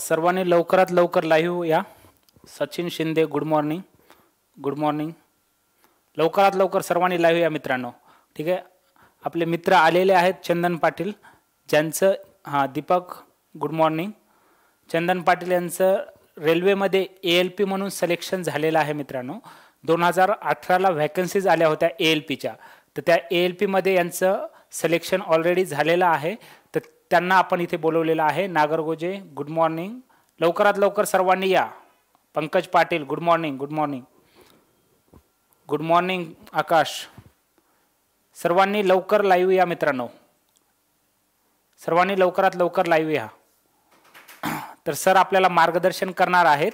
सर्वांनी लवकरात लवकर लाईव्ह या Sachin Shinde good morning good morning लवकरात लवकर सर्वांनी लाईव्ह या मित्रांनो. ठीक आहे? आपले मित्र आलेले आहेत चंदन पाटील ज्यांचं हां दीपक गुड मॉर्निंग चंदन पाटील यांचं रेल्वेमध्ये ए एल पी म्हणून सिलेक्शन झालेलं आहे मित्रांनो. दोन हजार अठराला व्हॅकन्सीज आल्या होत्या ए एल पीच्या तर त्या ए एल पीमध्ये यांचं सिलेक्शन ऑलरेडी झालेलं आहे. तर त्यांना आपण इथे बोलवलेलं आहे. नागरगोजे गुड मॉर्निंग लवकरात लवकर सर्वांनी या. Pankaj Patil good morning good morning good morning Akash. सर्वांनी लवकर लाईव्ह या मित्रांनो. सर्वांनी लवकरात लवकर लाईव्ह या. तर सर आपल्याला मार्गदर्शन करणार आहेत.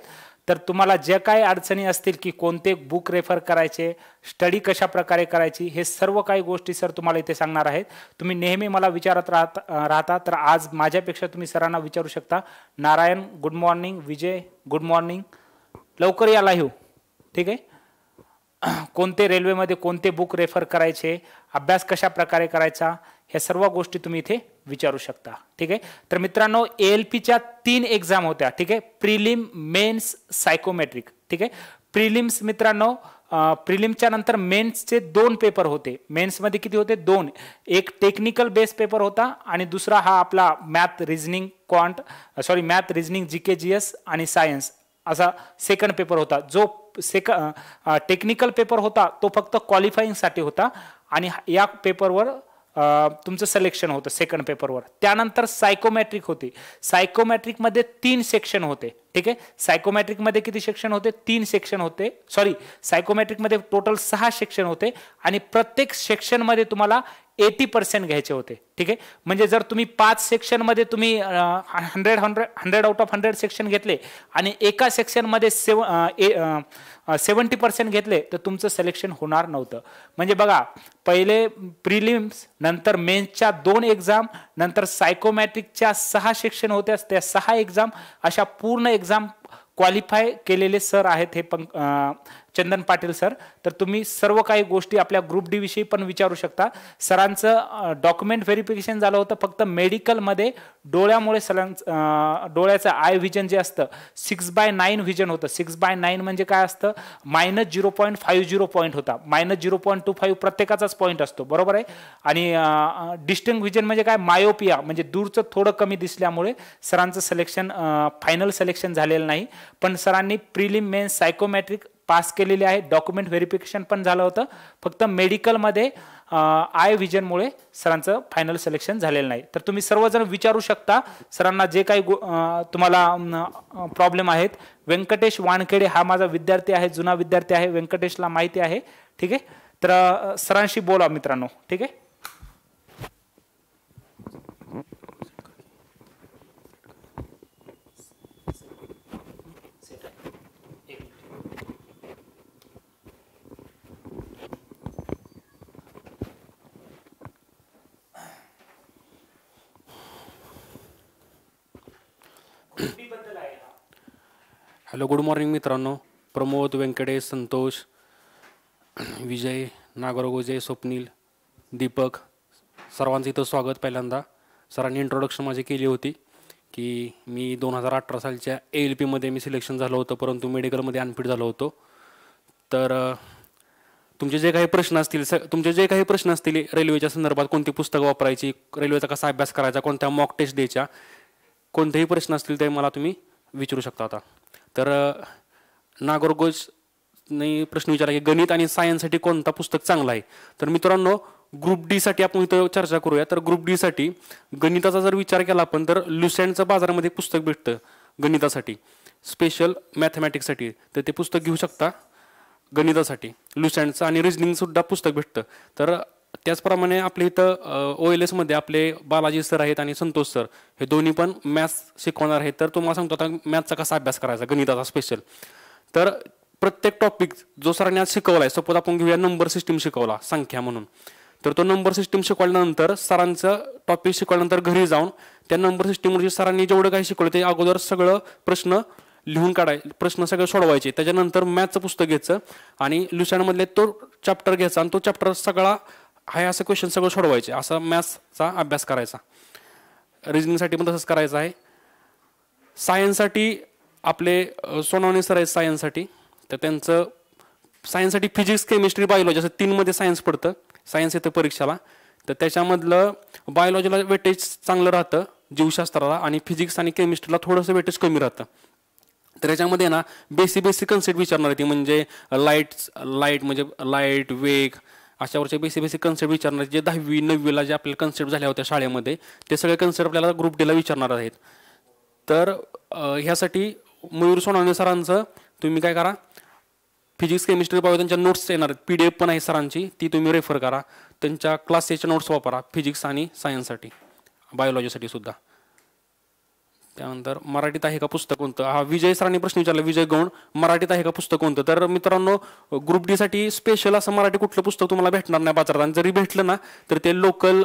तर तुम्हाला ज्या काय अडचणी असतील की कोणते बुक रेफर करायचे स्टडी कशा प्रकारे करायची हे सर्व काही गोष्टी सर तुम्हाला इथे सांगणार आहेत. तुम्ही नेहमी मला विचारत राहत राहता तर आज माझ्यापेक्षा तुम्ही सरांना विचारू शकता. Narayan good morning Vijay good morning लवकर या लाईव्ह ठीक आहे? कोणते रेल्वेमध्ये कोणते बुक रेफर करायचे अभ्यास कशा प्रकारे करायचा ह्या सर्व गोष्टी तुम्ही इथे विचारू शकता. ठीक आहे? तर मित्रांनो ए एल पीच्या तीन एक्झाम होत्या. ठीक आहे? प्रिलिम मेन्स सायकोमेट्रिक ठीक आहे? प्रिलिम्स मित्रांनो प्रिलिमच्या नंतर मेन्सचे दोन पेपर होते. मेन्समध्ये किती होते? दोन. एक टेक्निकल बेस पेपर होता आणि दुसरा हा आपला math reasoning quant sorry math reasoning G K G S आणि सायन्स असा सेकंड पेपर होता. जो सेक टेक्निकल पेपर होता तो फक्त क्वालिफाईंगसाठी होता आणि या पेपरवर तुमचं सिलेक्शन होतं सेकंड पेपरवर त्यानंतर सायकोमॅट्रिक होती. सायकोमॅट्रिकमध्ये तीन सेक्शन होते. ठीक आहे? सायकोमॅट्रिकमध्ये किती सेक्शन होते? तीन सेक्शन होते. सॉरी सायकोमॅट्रिकमध्ये टोटल सहा सेक्शन होते. आणि प्रत्येक सेक्शनमध्ये तुम्हाला एटी पर्सेंट घ्यायचे होते. ठीक आहे? म्हणजे जर तुम्ही पाच सेक्शनमध्ये तुम्ही hundred hundred hundred out of hundred section घेतले आणि एका सेक्शनमध्ये सेव सेवन्टी पर्सेंट घेतले तर तुमचं सिलेक्शन होणार नव्हतं. म्हणजे बघा पहिले प्रिलिम्स नंतर मेन्सच्या दोन एक्झाम नंतर सायकोमॅट्रिकच्या सहा सेक्शन होत्या त्या सहा एक्झाम अशा पूर्ण एक्झाम क्वालिफाय केलेले सर आहेत हे पं चंदन पाटील सर तर तुम्ही सर्व काही गोष्टी आपल्या ग्रुप डी विषयी पण विचारू शकता. सरांचं डॉक्युमेंट व्हेरिफिकेशन झालं होतं फक्त मेडिकलमध्ये डोळ्यामुळे सरांचं डोळ्याचं आय व्हिजन जे असतं सिक्स बाय नाईन व्हिजन होतं. सिक्स बाय नाईन म्हणजे काय असतं? Minus zero point five zero point होता. Minus zero point two five प्रत्येकाचाच point असतो. बरोबर आहे? आणि डिस्टिंग व्हिजन म्हणजे काय? मायोपिया म्हणजे दूरचं थोडं कमी दिसल्यामुळे सरांचं सिलेक्शन फायनल सिलेक्शन झालेलं नाही. पण सरांनी प्रिलिम मेन सायकोमॅट्रिक पास केलेली आहे. डॉक्युमेंट व्हेरिफिकेशन पण झालं होतं. फक्त मेडिकलमध्ये आय व्हिजनमुळे सरांचं फायनल सिलेक्शन झालेलं नाही. तर तुम्ही सर्वजण विचारू शकता सरांना जे काही तुम्हाला प्रॉब्लेम आहेत. व्यंकटेश वानखेडे हा माझा विद्यार्थी आहे जुना विद्यार्थी आहे. व्यंकटेशला माहिती आहे. ठीक आहे? तर सरांशी बोला मित्रांनो. ठीक आहे? हॅलो गुड मॉर्निंग मित्रांनो. प्रमोद व्यंकटेश संतोष विजय नागरगोजे स्वप्नील दीपक सर्वांचं इथं स्वागत पहिल्यांदा. सरांनी इंट्रोडक्शन माझी केली होती की मी दोन हजार अठरा सालच्या ए एल पीमध्ये मी सिलेक्शन झालं होतं परंतु मेडिकलमध्ये अनफिट झालो होतो. तर तुमचे जे काही प्रश्न असतील स तुमचे जे काही प्रश्न असतील रेल्वेच्या संदर्भात कोणती पुस्तकं वापरायची रेल्वेचा कसा अभ्यास करायचा कोणत्या मॉक टेस्ट द्यायच्या कोणतेही प्रश्न असतील ते मला तुम्ही विचारू शकता आता. तर नागरगोजने प्रश्न विचारला की गणित आणि सायन्ससाठी कोणता पुस्तक चांगला आहे? तर मित्रांनो ग्रुप डीसाठी आपण इथं चर्चा करूया. तर ग्रुप डीसाठी गणिताचा जर विचार केला आपण तर लुसँडचं बाजारामध्ये पुस्तक भेटतं गणितासाठी. स्पेशल मॅथमॅटिक्ससाठी तर ते पुस्तक घेऊ शकता गणितासाठी. लुसँडचं आणि रिजनिंगसुद्धा पुस्तक भेटतं. तर त्याचप्रमाणे आपल्या इथं ओ एल एसमध्ये आपले बालाजी सर आहेत आणि संतोष सर हे दोन्ही पण मॅथ्स शिकवणार आहेत. तर तुम्हाला सांगतो आता मॅथ्सचा कसा अभ्यास करायचा गणिताचा स्पेशल तर प्रत्येक टॉपिक जो सरांनी आज शिकवला आहे सपोज आपण घेऊया नंबर सिस्टीम शिकवला संख्या म्हणून. तर तो नंबर सिस्टीम शिकवल्यानंतर सरांचं टॉपिक शिकवल्यानंतर घरी जाऊन त्या नंबर सिस्टीमवरचे सरांनी जेवढं काही शिकवलं ते अगोदर सगळं प्रश्न लिहून काढाय प्रश्न सगळे सोडवायचे. त्याच्यानंतर मॅथचं पुस्तक घ्यायचं आणि लुसॅनमधले तो चॅप्टर घ्यायचा आणि तो चॅप्टर सगळा हाय असं क्वेश्चन सगळं सोडवायचे. असा मॅथ्सचा अभ्यास करायचा. रिजनिंगसाठी पण तसंच करायचं आहे. सायन्ससाठी आपले अ, सोनवणे सर आहेत सायन्ससाठी तर त्यांचं सायन्ससाठी फिजिक्स केमिस्ट्री बायोलॉजी असं तीनमध्ये सायन्स पडतं. सायन्स येतं परीक्षाला. तर त्याच्यामधलं बायोलॉजीला वेटेज चांगलं राहतं जीवशास्त्राला आणि फिजिक्स आणि केमिस्ट्रीला थोडंसं वेटेज कमी राहतं. तर याच्यामध्ये ना बेसिक बेसिक कन्सेप्ट विचारणार आहे ती. म्हणजे लाइट लाइट म्हणजे लाइट वेग अशावरचे बेसिक बेसिक कन्सेप्ट विचारणार जे दहावी नववीला जे आपल्याला कन्सेप्ट झाल्या होत्या शाळेमध्ये ते सगळे कन्सेप्ट आपल्याला ग्रुप डेला विचारणार आहेत. तर ह्यासाठी मयूर सोनावणे सरांचं तुम्ही काय करा. फिजिक्स केमिस्ट्री बायो त्यांच्या नोट्स येणार आहेत. पी डी एफ पण आहे सरांची. ती तुम्ही रेफर करा. त्यांच्या क्लासेसच्या नोट्स वापरा. फिजिक्स आणि सायन्ससाठी बायोलॉजीसाठी सुद्धा. त्यानंतर मराठीत आहे का पुस्तक कोणतं? हा विजय सरांनी प्रश्न विचारला विजय गौण मराठीत आहे का पुस्तक कोणतं? तर मित्रांनो ग्रुप डी साठी स्पेशल असं मराठी कुठलं पुस्तक तुम्हाला भेटणार नाही बाजारात? आणि जरी भेटलं ना तर ते लोकल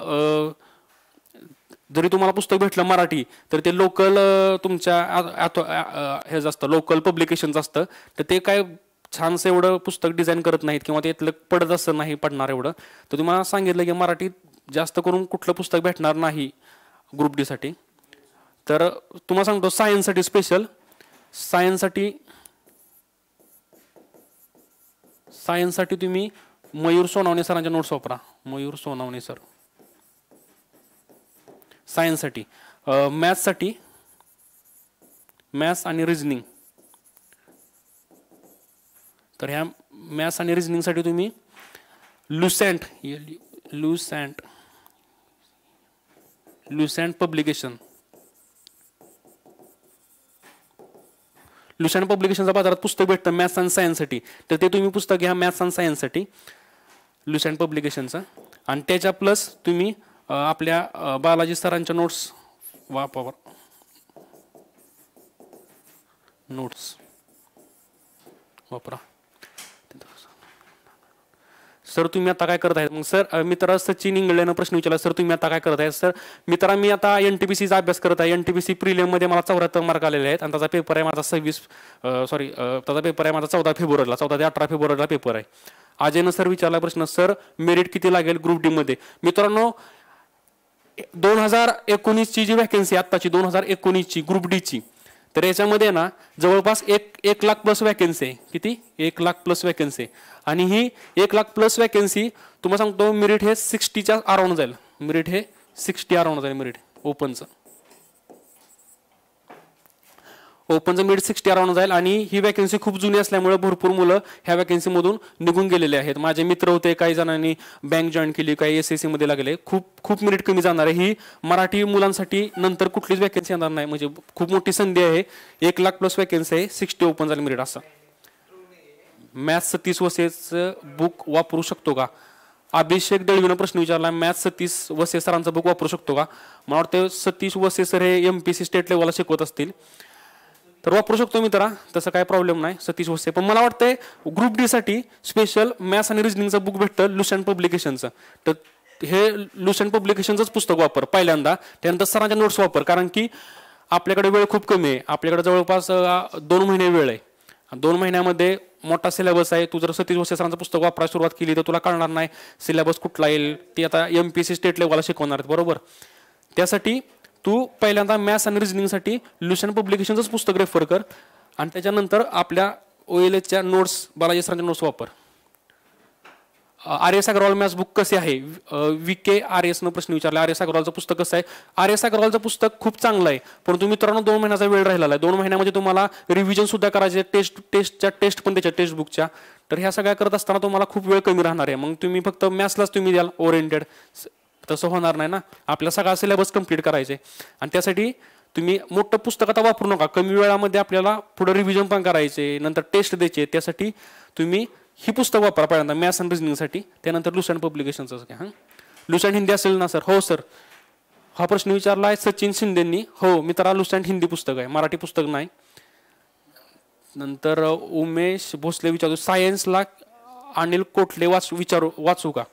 जरी तुम्हाला पुस्तक भेटलं मराठी तर ते लोकल तुमच्या आ- हे असतं लोकल पब्लिकेशनचं असतं. तर ते काय छानसं एवढं पुस्तक डिझाईन करत नाहीत किंवा त्यातलं पडत असं नाही पडणार एवढं. तर तुम्हाला सांगितलं की मराठीत जास्त करून कुठलं पुस्तक भेटणार नाही ग्रुप डीसाठी तर तुम्हाला सांगतो सायन्ससाठी स्पेशल सायन्ससाठी सायन्ससाठी तुम्ही मयूर सोनावणे सरांच्या नोट्स वापरा. मयूर सोनावणे सर. सायन्ससाठी मॅथ्ससाठी मॅथ्स आणि रिजनिंग तर ह्या मॅथ्स आणि रिजनिंगसाठी तुम्ही लुसँट लुसँट लुसँट पब्लिकेशन लुशान पब्लिकेशनच्या बाजारात पुस्तक भेटतं मॅथ्स अँड सायन्ससाठी तर ते तुम्ही पुस्तक घ्या मॅथ्स अँड सायन्ससाठी लुशान पब्लिकेशनचं. आणि त्याच्या प्लस तुम्ही आपल्या बालाजी सरांच्या नोट्स वापर. नोट्स वापरा. सर तुम्ही आता काय करत आहेत? मग सर मित्र सचिन इंगळेनं प्रश्न विचारला सर तुम्ही आता काय करत आहे सर मित्रा मी आता एन टी पी सीचा अभ्यास करत आहे. एन टी पी सी प्रिलियममध्ये मला चौऱ्याहत्तर मार्क आलेले आहेत आणि त्याचा पेपर आहे माझा सव्वीस सॉरी त्याचा पेपर आहे माझा चौदा फेब्रुवारीला चौदा ते अठरा फेब्रुवारीला पेपर आहे. अजयनं सर विचारला प्रश्न सर मेरिट किती लागेल ग्रुप डी मध्ये? मित्रांनो दोन हजार एकोणीसची जी व्हॅकन्सी आत्ताची दोन हजार एकोणीसची ग्रुप डीची तर याच्यामध्ये ना जवळपास एक एक लाख प्लस वॅकन्सी आहे. किती? एक लाख प्लस वॅकन्सी आहे. आणि ही एक लाख प्लस वॅकन्सी तुम्हाला सांगतो मिरिट हे सिक्स्टीच्या अराउंड जाईल. मिरिट हे सिक्स्टी अराउंड जाईल मिरिट ओपनचं ओपनचं मिड सिक्स्टी अराउंड जाईल आणि ही वॅकन्सी खूप जुनी असल्यामुळे भरपूर मुलं ह्या वॅकन्सीमधून निघून गेलेले आहेत. माझे मित्र होते काही जणांनी बँक जॉईन केली काही एस एसमध्ये लागले. खूप खूप मिनिट कमी जाणार आहे. ही मराठी मुलांसाठी नंतर कुठलीच वॅकन्सी येणार नाही. म्हणजे खूप मोठी संधी आहे. एक लाख प्लस वॅकन्सी आहे. सिक्स्टी ओपन झाली मिरिट असं. मॅथ्स सतीस वसेचं बुक वापरू शकतो का? अभिषेक दळवीनं प्रश्न विचारला मॅथ्स सतीश वसे सरांचा बुक वापरू शकतो का? मला वाटतं सतीश वसे सर हे एम पी सी स्टेट लेवलला शिकवत असतील. तर वापरू शकतो मित्रा तसं काय प्रॉब्लेम नाही सतीश वस्ते पण मला वाटतंय ग्रुप डी साठी स्पेशल मॅथ्स आणि रिजनिंगचं बुक भेटतं लुसेंट पब्लिकेशनचं तर हे लुसेंट पब्लिकेशनचंच पुस्तक वापर पहिल्यांदा. त्यानंतर सरांच्या नोट्स वापर कारण की आपल्याकडे वेळ खूप कमी आहे. आपल्याकडे जवळपास दोन महिने वेळ आहे. दोन महिन्यामध्ये मोठा सिलेबस आहे. तू जर सतीश वस्ते सरांचं पुस्तक वापरायला सुरुवात केली तर तुला कळणार नाही सिलेबस कुठला येईल. ते आता एम पी सी स्टेट लेवलला शिकवणार आहेत बरोबर? त्यासाठी तू पहिल्यांदा मॅथ्स आणि रिजनिंगसाठी लुशन पब्लिकेशनचंच पुस्तक रेफर कर आणि त्याच्यानंतर आपल्या ओ एल एचच्या नोट्स बालाजी सरांच्या नोट्स वापर. R S Agarwal maths book कसे आहे? वी के आर एसनं प्रश्न विचारला. आर एस अग्रवालचं पुस्तक कसं आहे? आर एस अग्रवालचं पुस्तक खूप चांगलं आहे परंतु मित्रांनो दोन महिन्याचा वेळ राहिलेला आहे. दोन महिन्यामध्ये तुम्हाला रिव्हिजन सुद्धा करायचे टेस्ट टेस्टच्या टेस्ट पण त्याच्या टेस्ट बुकच्या तर ह्या सगळ्या करत असताना तुम्हाला खूप वेळ कमी राहणार आहे. मग तुम्ही फक्त मॅथ्सलाच तुम्ही द्याल ओरिएंटेड तसं होणार नाही ना. आपला सगळा सिलेबस कंप्लीट करायचे. आणि त्यासाठी तुम्ही मोठं पुस्तक आता वापरू नका. कमी वेळामध्ये आपल्याला पुढं रिव्हिजन पण करायचे नंतर टेस्ट द्यायचे. त्यासाठी तुम्ही ही पुस्तक वापरा पहिल्यांदा मॅथ्स अँड रिजनिंगसाठी त्यानंतर लुसॅन पब्लिकेशनचं काय हां. लुसॅन हिंदी असेल ना सर हो सर हा प्रश्न विचारला आहे सचिन शिंदेंनी. हो मी तर लुसॅन हिंदी पुस्तक आहे. मराठी पुस्तक नाही. नंतर उमेश भोसले विचारतो सायन्सला अनिल कोटले वाच विचारू वाचू का?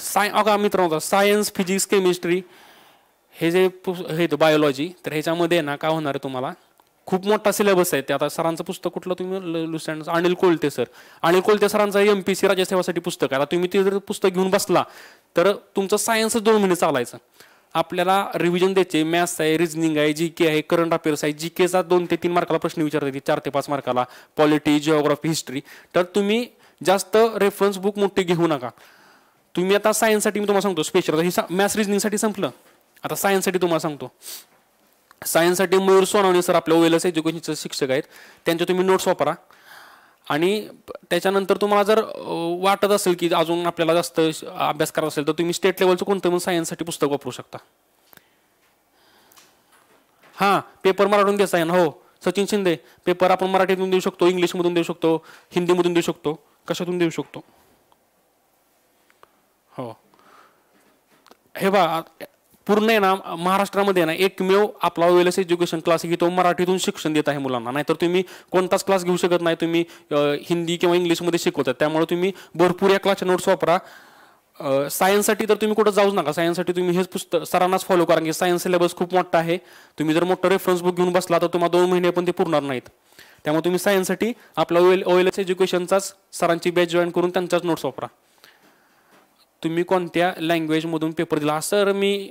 साय अगा मित्रांनो सायन्स फिजिक्स केमिस्ट्री हे जे हे बायोलॉजी तर ह्याच्यामध्ये ना काय होणार आहे तुम्हाला? खूप मोठा सिलेबस आहे ते. आता सरांचं पुस्तक कुठलं तुम्ही? ल- अनिल कोलते सर. अनिल कोलते सरांचं एम पी सी राज्यसेवासाठी पुस्तक आहे. आता तुम्ही ते जर पुस्तक घेऊन बसला तर तुमचं सायन्सच दोन महिने चालायचं. आपल्याला रिव्हिजन द्यायचे मॅथ्स आहे रिझनिंग आहे जी के आहे करंट अफेअर्स आहे. जी केचा दोन ते तीन मार्काला प्रश्न विचारतात चार ते पाच मार्काला पॉलिटी जिओग्राफी हिस्ट्री तर तुम्ही जास्त रेफरन्स बुक मोठी घेऊ नका. तुम्ही आता सायन्ससाठी मी तुम्हाला सांगतो स्पेशल ही मॅथ्स रिजनिंगसाठी संपलं. आता सायन्ससाठी तुम्हाला सांगतो. सायन्ससाठी मयूर सोनवणे सर आपल्या ओएलएस एज्युकेशनचे शिक्षक आहेत. त्यांचे तुम्ही नोट्स वापरा. आणि त्याच्यानंतर तुम्हाला जर वाटत असेल की अजून आपल्याला जास्त अभ्यास करायचा असेल तर तुम्ही स्टेट लेवलचं कोणतं पण सायन्ससाठी पुस्तक वापरू शकता. हां पेपर मराठून घ्यायचा आहे ना हो सचिन शिंदे. पेपर आपण मराठीतून देऊ शकतो इंग्लिशमधून देऊ शकतो हिंदीमधून देऊ शकतो कशातून देऊ शकतो? हे बा पूर्ण आहे ना महाराष्ट्रामध्ये आहे ना एकमेव आपला ओएलएस एज्युकेशन क्लास आहे की तो मराठीतून शिक्षण देत आहे मुलांना. नाहीतर तुम्ही कोणताच क्लास घेऊ शकत नाही तुम्ही हिंदी किंवा इंग्लिशमध्ये शिकवतात. त्यामुळे तुम्ही भरपूर या क्लासच्या नोट्स वापरा. सायन्ससाठी तर तुम्ही कुठं जाऊच नका. सायन्ससाठी तुम्ही हेच पुस्तक सरांनाच फॉलो करा की सायन्स सिलेबस खूप मोठा आहे. तुम्ही जर मोठं रेफरन्स बुक घेऊन बसला तर तुम्हाला दोन महिने पण ते पुरणार नाहीत. त्यामुळे तुम्ही सायन्ससाठी आपला ओएल एस एज्युकेशनचाच सरांची बॅच जॉईन करून त्यांचाच नोट्स वापरा. तुम्ही कोणत्या लँग्वेजमधून पेपर दिला? सर मी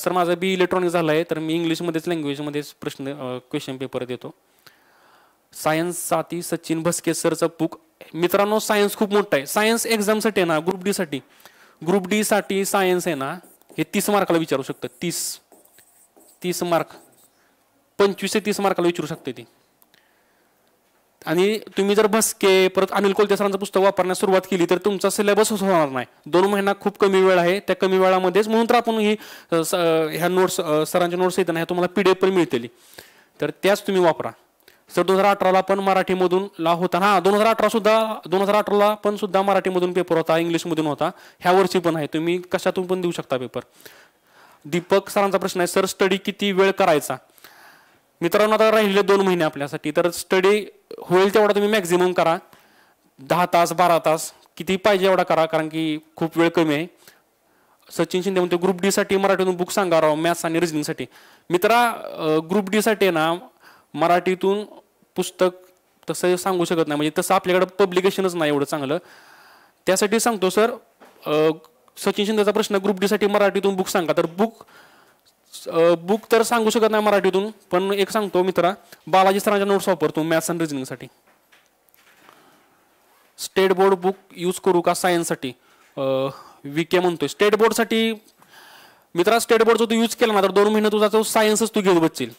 सर माझा बी इलेक्ट्रॉनिक झाला आहे तर मी इंग्लिशमध्येच लँग्वेजमध्येच प्रश्न क्वेश्चन पेपर देतो. सायन्ससाठी सचिन भस्के सरचं बुक मित्रांनो सायन्स खूप मोठं आहे. सायन्स एक्झामसाठी आहे ना ग्रुप डीसाठी ग्रुप डीसाठी सायन्स आहे ना हे तीस मार्काला विचारू शकतं. तीस. तीस मार्क. पंचवीस ते तीस मार्काला विचारू शकते ती. आणि तुम्ही जर भस्के परत अनिल कोलते सरांचं पुस्तक वापरण्यास सुरुवात केली तर तुमचा सिलेबस होणार नाही. दोन महिना खूप कमी वेळ आहे. त्या कमी वेळामध्येच म्हणून तर आपण ही स- ह्या नोट्स सरांच्या नोट्स येतात ना ह्या तुम्हाला पी डी एफ पण मिळतील. तर त्याच तुम्ही वापरा. सर दोन हजार अठराला पण मराठीमधून ला होता. हा दोन हजार अठरा सुद्धा दोन हजार अठराला पण सुद्धा मराठीमधून पेपर होता इंग्लिशमधून होता. ह्या वर्षी पण आहे. तुम्ही कशातून पण देऊ शकता पेपर दीपक सरांचा प्रश्न आहे सर स्टडी किती वेळ करायचा? मित्रांनो आता राहिले दोन महिने आपल्यासाठी तर स्टडी होईल तेवढा तुम्ही मॅक्झिमम करा. दहा तास बारा तास किती पाहिजे एवढा करा कारण की खूप वेळ कमी आहे. सचिन शिंदे म्हणते ग्रुप डीसाठी मराठीतून बुक सांगा राव मॅथ्स आणि रिजनिंगसाठी मित्रा ग्रुप डीसाठी आहे ना मराठीतून पुस्तक तसं सांगू शकत नाही. म्हणजे तसं आपल्याकडं पब्लिकेशनच नाही एवढं चांगलं. त्यासाठी सांगतो सर सचिन शिंदेचा प्रश्न ग्रुप डीसाठी मराठीतून बुक सांगा. तर बुक बुक तर सांगू शकत नाही मराठीतून पण एक सांगतो मित्रा बालाजी सरांच्या नोट्स वापरतो मॅथ्स अँड रिजनिंगसाठी स्टेट बोर्ड बुक यूज करू का सायन्ससाठी वी के म्हणतोय. स्टेट बोर्डसाठी मित्रा स्टेट बोर्डचा तू यूज केला ना तर दोन महिने तुझा तो सायन्सच तू घेऊ बसशील.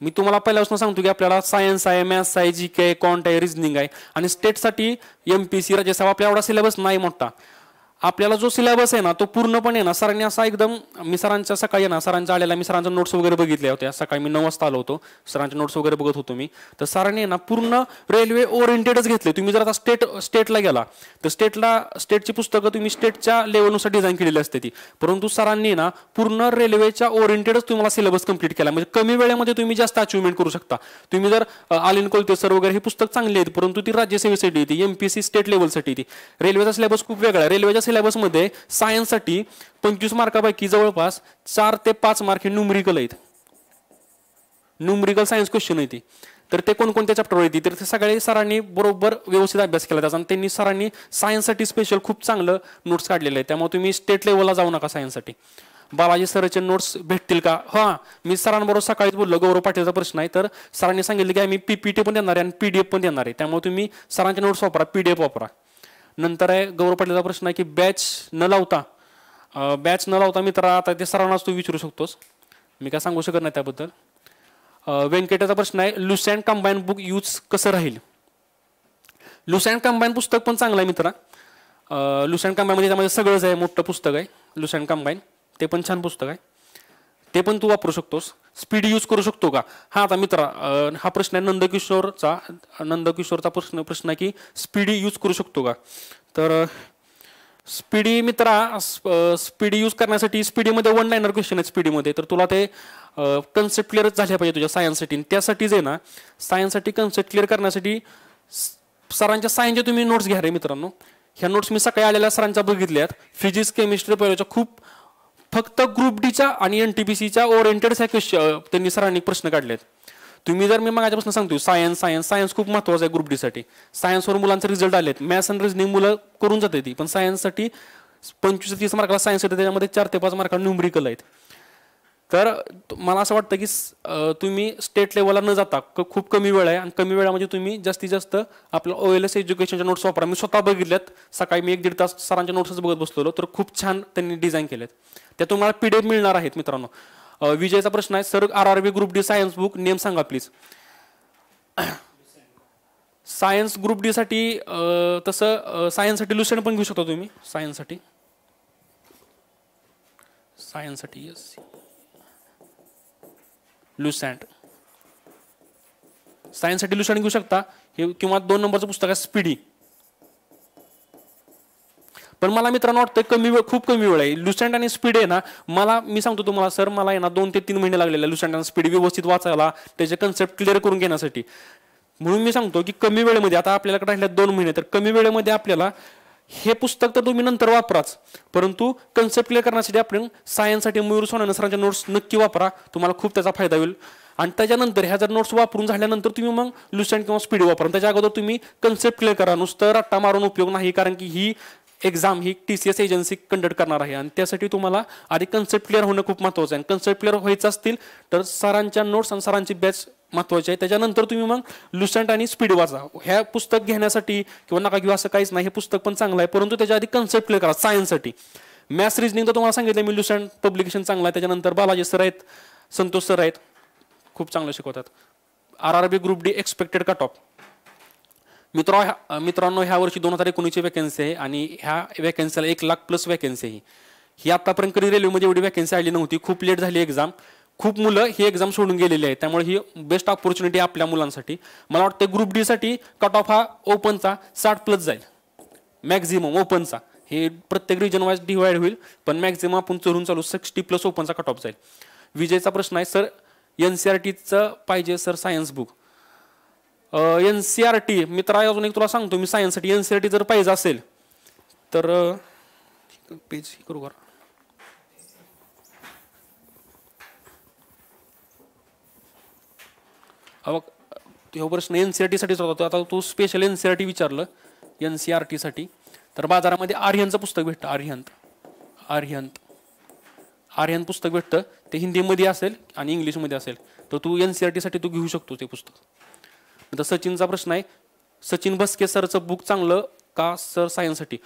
मी तुम्हाला पहिल्यापासून सांगतो की आपल्याला सायन्स आहे मॅथ्स आहे जी के कॉन्ट आहे रिजनिंग आहे. आणि स्टेटसाठी एम पी सी राज्यसभा आपल्या एवढा सिलेबस नाही मोठा. आपल्याला जो सिलेबस आहे ना तो पूर्णपणे ना सरांनी असा एकदम मी सरांच्या सकाळी ना सरांच्या आलेला मी सरांच्या नोट्स वगैरे बघितल्या होत्या. सकाळी मी नऊ वाजता आलो होतो. सरांच्या नोट्स वगैरे बघत होतो मी. तर सरांनी ना पूर्ण रेल्वे ओरिएंटेडच घेतले. तुम्ही जर आता स्टेट स्टेटला गेला तर स्टेटला स्टेटची पुस्तकं तुम्ही स्टेटच्या लेवलनुसार डिझाईन केलेली असते ती. परंतु सरांनी ना पूर्ण रेल्वेच्या ओरिएंटेडच तुम्हाला सिलेबस कंप्लीट केला. म्हणजे कमी वेळेमध्ये तुम्ही जास्त अचिव्हमेंट करू शकता. तुम्ही जर आलिन कोलते सर वगैरे हे पुस्तक चांगले आहेत परंतु ती राज्यसेवेसाठी येते एम पी सी स्टेट लेवलसाठी ती रेल्वेचा सिलेबस खूप वेगळा आहे. रेल्वेच्या सिलेबसमध्ये सायन्ससाठी पंचवीस मार्कापैकी जवळपास चार ते पाच मार्क हे न्यूमरिकल आहेत. न्यूमरिकल सायन्स क्वेश्चन आहे ती. तर ते कोणकोणत्या चॅप्टरवर येते तर ते सगळे सरांनी बरोबर व्यवस्थित अभ्यास केला त्याचा आणि त्यांनी सरांनी सायन्ससाठी स्पेशल खूप चांगलं नोट्स काढलेलं आहे त्यामुळे तुम्ही स्टेट लेवलला जाऊ नका सायन्ससाठी बालाजी सरचे नोट्स भेटतील का? हां मी सरांबरोबर सकाळीच बोललो गौरव पाटीलचा प्रश्न आहे. तर सरांनी सांगितलं की आम्ही पीपीटी पण देणार आहे आणि पीडीएफ पण देणार आहे. त्यामुळे तुम्ही सरांचे नोट्स वापरा पीडीएफ वापरा. नंतर आहे गौरव पाटीलचा प्रश्न आहे की बॅच न लावता बॅच न लावता मित्रा आता ते सरांनाच तू विचारू शकतोस. मी काय सांगू शकत नाही त्याबद्दल. व्यंकटेचा प्रश्न आहे लुसॅन कंबाईन बुक यूज कसं राहील? लुसॅन कंबाईन पुस्तक पण चांगलं आहे मित्रा. लुसॅन कंबाईनमध्ये म्हणजे त्यामध्ये सगळंच आहे मोठं पुस्तक आहे. लुसॅन कंबाईन ते पण छान पुस्तक आहे. ते पण तू वापरू शकतोस. स्पीड यूज करू शकतो का? हा आता मित्रा हा प्रश्न आहे नंदकिशोरचा. नंदकिशोरचा प्रश्न प्रश्न आहे की स्पीडी यूज करू शकतो का? तर स्पीडी मित्रा स्पीडी यूज करण्यासाठी स्पीडीमध्ये वन लाईनर क्वेश्चन आहे स्पीडीमध्ये तर तुला ते कन्सेप्ट क्लिअरच झाल्या पाहिजे तुझ्या सायन्ससाठी त्यासाठीच आहे ना सायन्ससाठी कन्सेप्ट क्लिअर करण्यासाठी सरांच्या सायन्सचे तुम्ही नोट्स घ्या रे मित्रांनो. ह्या नोट्स मी सकाळी आलेल्या सरांच्या बघितल्यात. फिजिक्स केमिस्ट्री पहिल्याच्या खूप फक्त ग्रुप डीच्या आणि एन टी पी सीच्या ओरिएंटेड क्वेश्चन त्यांनी सरांनी प्रश्न काढलेत. तुम्ही जर मी माझ्यापासून सांगतो सायन्स सायन्स सायन्स खूप महत्वाचं आहे ग्रुप डीसाठी सायन्सवर मुलांचे रिझल्ट आलेत. मॅथ्स अँड रिझनिंग मुलं करून जाते ती. पण सायन्ससाठी पंचवीस तीस मार्काला सायन्स येते त्याच्यामध्ये चार ते पाच मार्काला न्यूमरिकल आहेत. तर मला असं वाटतं की तुम्ही स्टेट लेवलला न जाता क- खूप कमी वेळ आहे. आणि कमी वेळामध्ये तुम्ही जास्तीत जास्त आपलं ओ एल एस एज्युकेशनच्या नोट्स वापरा. मी स्वतः बघितल्यात. सकाळी मी एक दीड तास सरांच्या नोट्सच बघत बसलेलो. तर खूप छान त्यांनी डिझाईन केलेत. त्या तुम्हाला पी डी एफ मिळणार आहेत मित्रांनो. विजयचा प्रश्न आहे. Sir R R B group D science book name सांगा प्लीज सायन्स ग्रुप डीसाठी तसं सायन्ससाठी लुसेंट पण घेऊ शकता तुम्ही? सायन्ससाठी सायन्ससाठी येस लुसँट सायन्ससाठी लुसँट घेऊ शकता. हे किंवा दोन नंबरचं पुस्तक आहे स्पीडी. पण मला मित्रांनो वाटतं कमी वेळ खूप कमी वेळ आहे. लुसँट आणि स्पीड आहे ना मला मी सांगतो तुम्हाला सर मला आहे ना दोन ते तीन महिने लागलेले लुसँट आणि स्पीड व्यवस्थित वाचायला त्याचे कन्सेप्ट क्लिअर करून घेण्यासाठी. म्हणून मी सांगतो की कमी वेळेमध्ये आता आपल्याकडे राहिल्या दोन महिने तर कमी वेळेमध्ये आपल्याला हे पुस्तक तर तुम्ही नंतर वापराच. परंतु कन्सेप्ट क्लिअर करण्यासाठी आपण सायन्ससाठी मयूर सोनाने सरांच्या नोट्स नक्की वापरा. तुम्हाला खूप त्याचा फायदा होईल. आणि त्याच्यानंतर ह्या जर नोट्स वापरून झाल्यानंतर तुम्ही मग लुसेंट किंवा स्पीड वापरा. त्याच्या अगोदर तुम्ही कन्सेप्ट क्लिअर करा. नुसतं रट्टा मारून उपयोग नाही कारण की ही एक्झाम ही T C S agency conduct करणार आहे. आणि त्यासाठी तुम्हाला आधी कन्सेप्ट क्लिअर होणं खूप महत्त्वाचं आहे. कन्सेप्ट क्लिअर व्हायचं असतील तर सरांच्या नोट्स आणि सरांची बॅच महत्त्वाची आहे. त्याच्यानंतर तुम्ही मग लुसंट आणि स्पीड वाचा. ह्या पुस्तक घेण्यासाठी किंवा नका घेऊ असं काहीच नाही. हे पुस्तक पण चांगलं आहे. परंतु त्याच्या आधी कन्सेप्ट क्लिअर करा. सायन्ससाठी मॅथ्स रिजनिंग तर तुम्हाला सांगितलं मी लुसंट पब्लिकेशन चांगलं आहे. त्याच्यानंतर बालाजी सर आहेत संतोष सर आहेत. खूप चांगलं शिकवतात. R R B group D expected cut off मित्र ह्या- मित्रांनो ह्या वर्षी दोन हजार एकोणीसची वॅकन्सी आहे आणि ह्या वॅकन्सीला एक लाख प्लस वॅकन्सी आहे. ही आतापर्यंत कधी रेल्वेमध्ये एवढी वॅकन्सी आली नव्हती. खूप लेट झाली एक्झाम खूप मुलं ही एक्झाम सोडून गेलेली आहे त्यामुळे ही बेस्ट ऑपॉर्च्युनिटी आपल्या मुलांसाठी. मला वाटतं ग्रुप डीसाठी कट ऑफ हा ओपनचा साठ प्लस जाईल. मॅक्झिमम ओपनचा हे प्रत्येक रिजन वाईज डिवाइड होईल पण मॅक्झिमम आपण चोरून चालू सिक्स्टी प्लस ओपनचा कट ऑफ जाईल. विजयचा प्रश्न आहे सर एन सी आर टीचं पाहिजे sir science book N C R T मित्रा अजून एक तुला सांगतो मी सायन्ससाठी एन सी आर टी जर पाहिजे असेल तर पेज करू करा अहो प्रश्न एन सी आर टीसाठीच होता. आता तू special N C R T विचारलं एन सी आर टीसाठी तर बाजारामध्ये आर्यनचं पुस्तक भेटतं आर्यंत. आर्यंत. आर्यन पुस्तक भेटतं. ते हिंदीमध्ये असेल आणि इंग्लिशमध्ये असेल. तर तू एन सी आर टीसाठी तू घेऊ शकतो ते पुस्तक. आता सचिनचा प्रश्न आहे सचिन बसके सरचं बुक चांगलं का सर सायन्ससाठी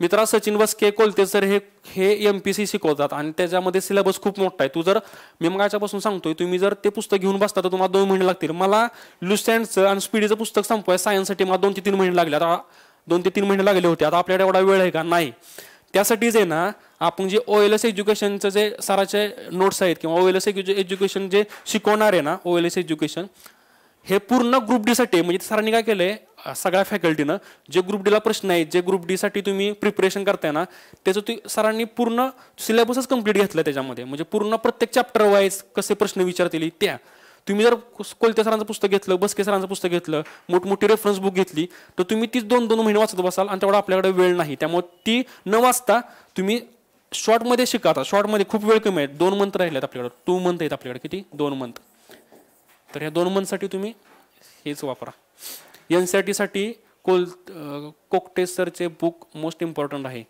मित्रा सचिन बसके कोलते सर हे हे एम पी सी शिकवतात आणि त्याच्यामध्ये सिलेबस खूप मोठा आहे. तू जर मी मगाच्यापासून सांगतोय तुम्ही जर ते पुस्तक घेऊन बसता तर तुम्हाला दोन महिने लागतील. मला लुसँडचं आणि स्पीडीचं पुस्तक संपवाय सायन्ससाठी मला दोन ते तीन महिने लागले. आता दोन ते तीन महिने लागले होते. आता आपल्याकडे एवढा वेळ आहे का? नाही. त्यासाठीच आहे ना आपण जे ओ एल एस एज्युकेशनचं जे सराचे नोट्स आहेत किंवा ओ एल एस एज्युकेशन जे शिकवणार आहे ना ओ एल एस एज्युकेशन हे पूर्ण ग्रुप डीसाठी म्हणजे सरांनी काय केलंय आहे सगळ्या फॅकल्टीनं जे ग्रुप डीला प्रश्न आहेत जे ग्रुप डीसाठी तुम्ही प्रिपरेशन करताय ना त्याचं ती सरांनी पूर्ण सिलेबसच कंप्लीट घेतलं त्याच्यामध्ये. म्हणजे पूर्ण प्रत्येक चॅप्टर वाईज कसे प्रश्न विचारतील त्या. तुम्ही जर कोलत्या सरांचं पुस्तक घेतलं बसके सरांचं पुस्तक घेतलं मोठमोठी रेफरन्स बुक घेतली तर तुम्ही तीच दोन दोन महिने वाचत बसाल आणि तेवढा आपल्याकडे वेळ नाही. त्यामुळे ती न वाचता तुम्ही शॉर्टमध्ये शिका आता. शॉर्टमध्ये खूप वेळ कमी आहे. दोन मंथ राहिले आहेत आपल्याकडे. टू मंथ आहेत आपल्याकडे. किती? दोन मंथ तर ह्या दोन मंथसाठी तुम्ही हेच वापरा. एन सी आर टीसाठी कोल कोकटेसरचे बुक मोस्ट इम्पॉर्टंट आहे.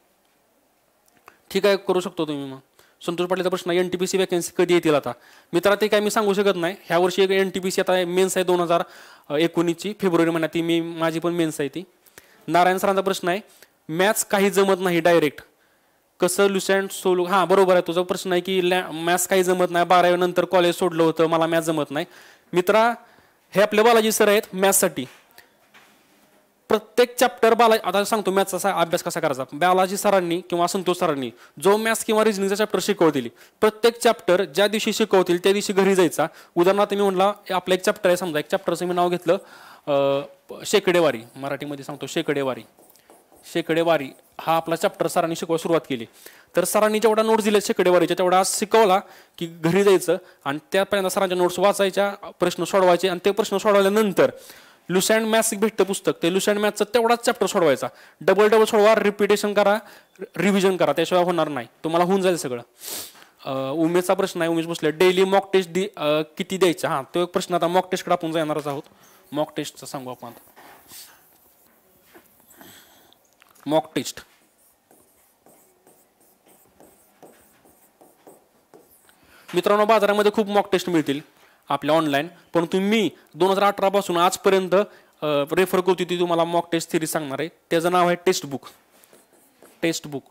ठीक आहे करू शकतो तुम्ही मग. संतोष पाटीलचा प्रश्न N T P C vacancy कधी येतील आता? मित्रा ते काय मी सांगू शकत नाही. ह्या वर्षी एक एन टी पी सी आता मेन्स आहे दोन हजार एकोणीसची. फेब्रुवारी महिन्यात ती मी माझी पण मेन्स आहे ती. नारायण सरांचा प्रश्न आहे मॅथ्स काही जमत नाही डायरेक्ट कसं लुसेंट सोलू हां बरोबर आहे. तुझा प्रश्न आहे की लॅ मॅथ्स काही जमत नाही. बारावी नंतर कॉलेज सोडलं होतं मला मॅथ्स जमत नाही. मित्रा हे आपले बालाजी सर आहेत मॅथ्ससाठी प्रत्येक चॅप्टर बालाजी आता सांगतो मॅथ्सचा अभ्यास कसा करायचा? बालाजी सरांनी किंवा संतोष सरांनी जो मॅथ्स किंवा रिजनिंगचा चॅप्टर शिकवतील प्रत्येक चॅप्टर ज्या दिवशी शिकवतील त्या दिवशी घरी जायचा. उदाहरणार्थ मी म्हणला आपलं एक चॅप्टर आहे समजा एक चॅप्टरचं मी नाव घेतलं शेकडेवारी. मराठीमध्ये सांगतो शेकडेवारी. शेकडेवारी हा आपला चॅप्टर सरांनी शिकवायला सुरुवात केली. तर सरांनी जेवढा नोट्स दिले शेकडेवारीच्या तेवढा आज शिकवला की घरी जायचं आणि त्यापर्यंत सरांच्या नोट्स वाचायच्या प्रश्न सोडवायचे आणि ते प्रश्न सोडवल्यानंतर लुसँड मॅथ्स भेटतं पुस्तक. ते लुसँड मॅथ्सचं तेवढाच चॅप्टर सोडवायचा. डबल डबल सोडवा रिपिटेशन करा रिव्हिजन करा. त्याशिवाय होणार नाही. तुम्हाला होऊन जाईल सगळं. अं, उमेशचा प्रश्न आहे उमेश बसले डेली मॉक टेस्ट दि किती द्यायचा? हां तो एक प्रश्न आता मॉक टेस्टकडे आपण जाणारच आहोत. मॉक टेस्टचा सांगू आपण मॉक टेस्ट मित्रांनो बाजारामध्ये खूप मॉक टेस्ट मिळतील आपल्या ऑनलाईन परंतु मी दोन हजार अठरापासून आजपर्यंत रेफर करतो ती तुम्हाला मॉक टेस्ट थिरी सांगणार आहे. त्याचं नाव आहे test book test book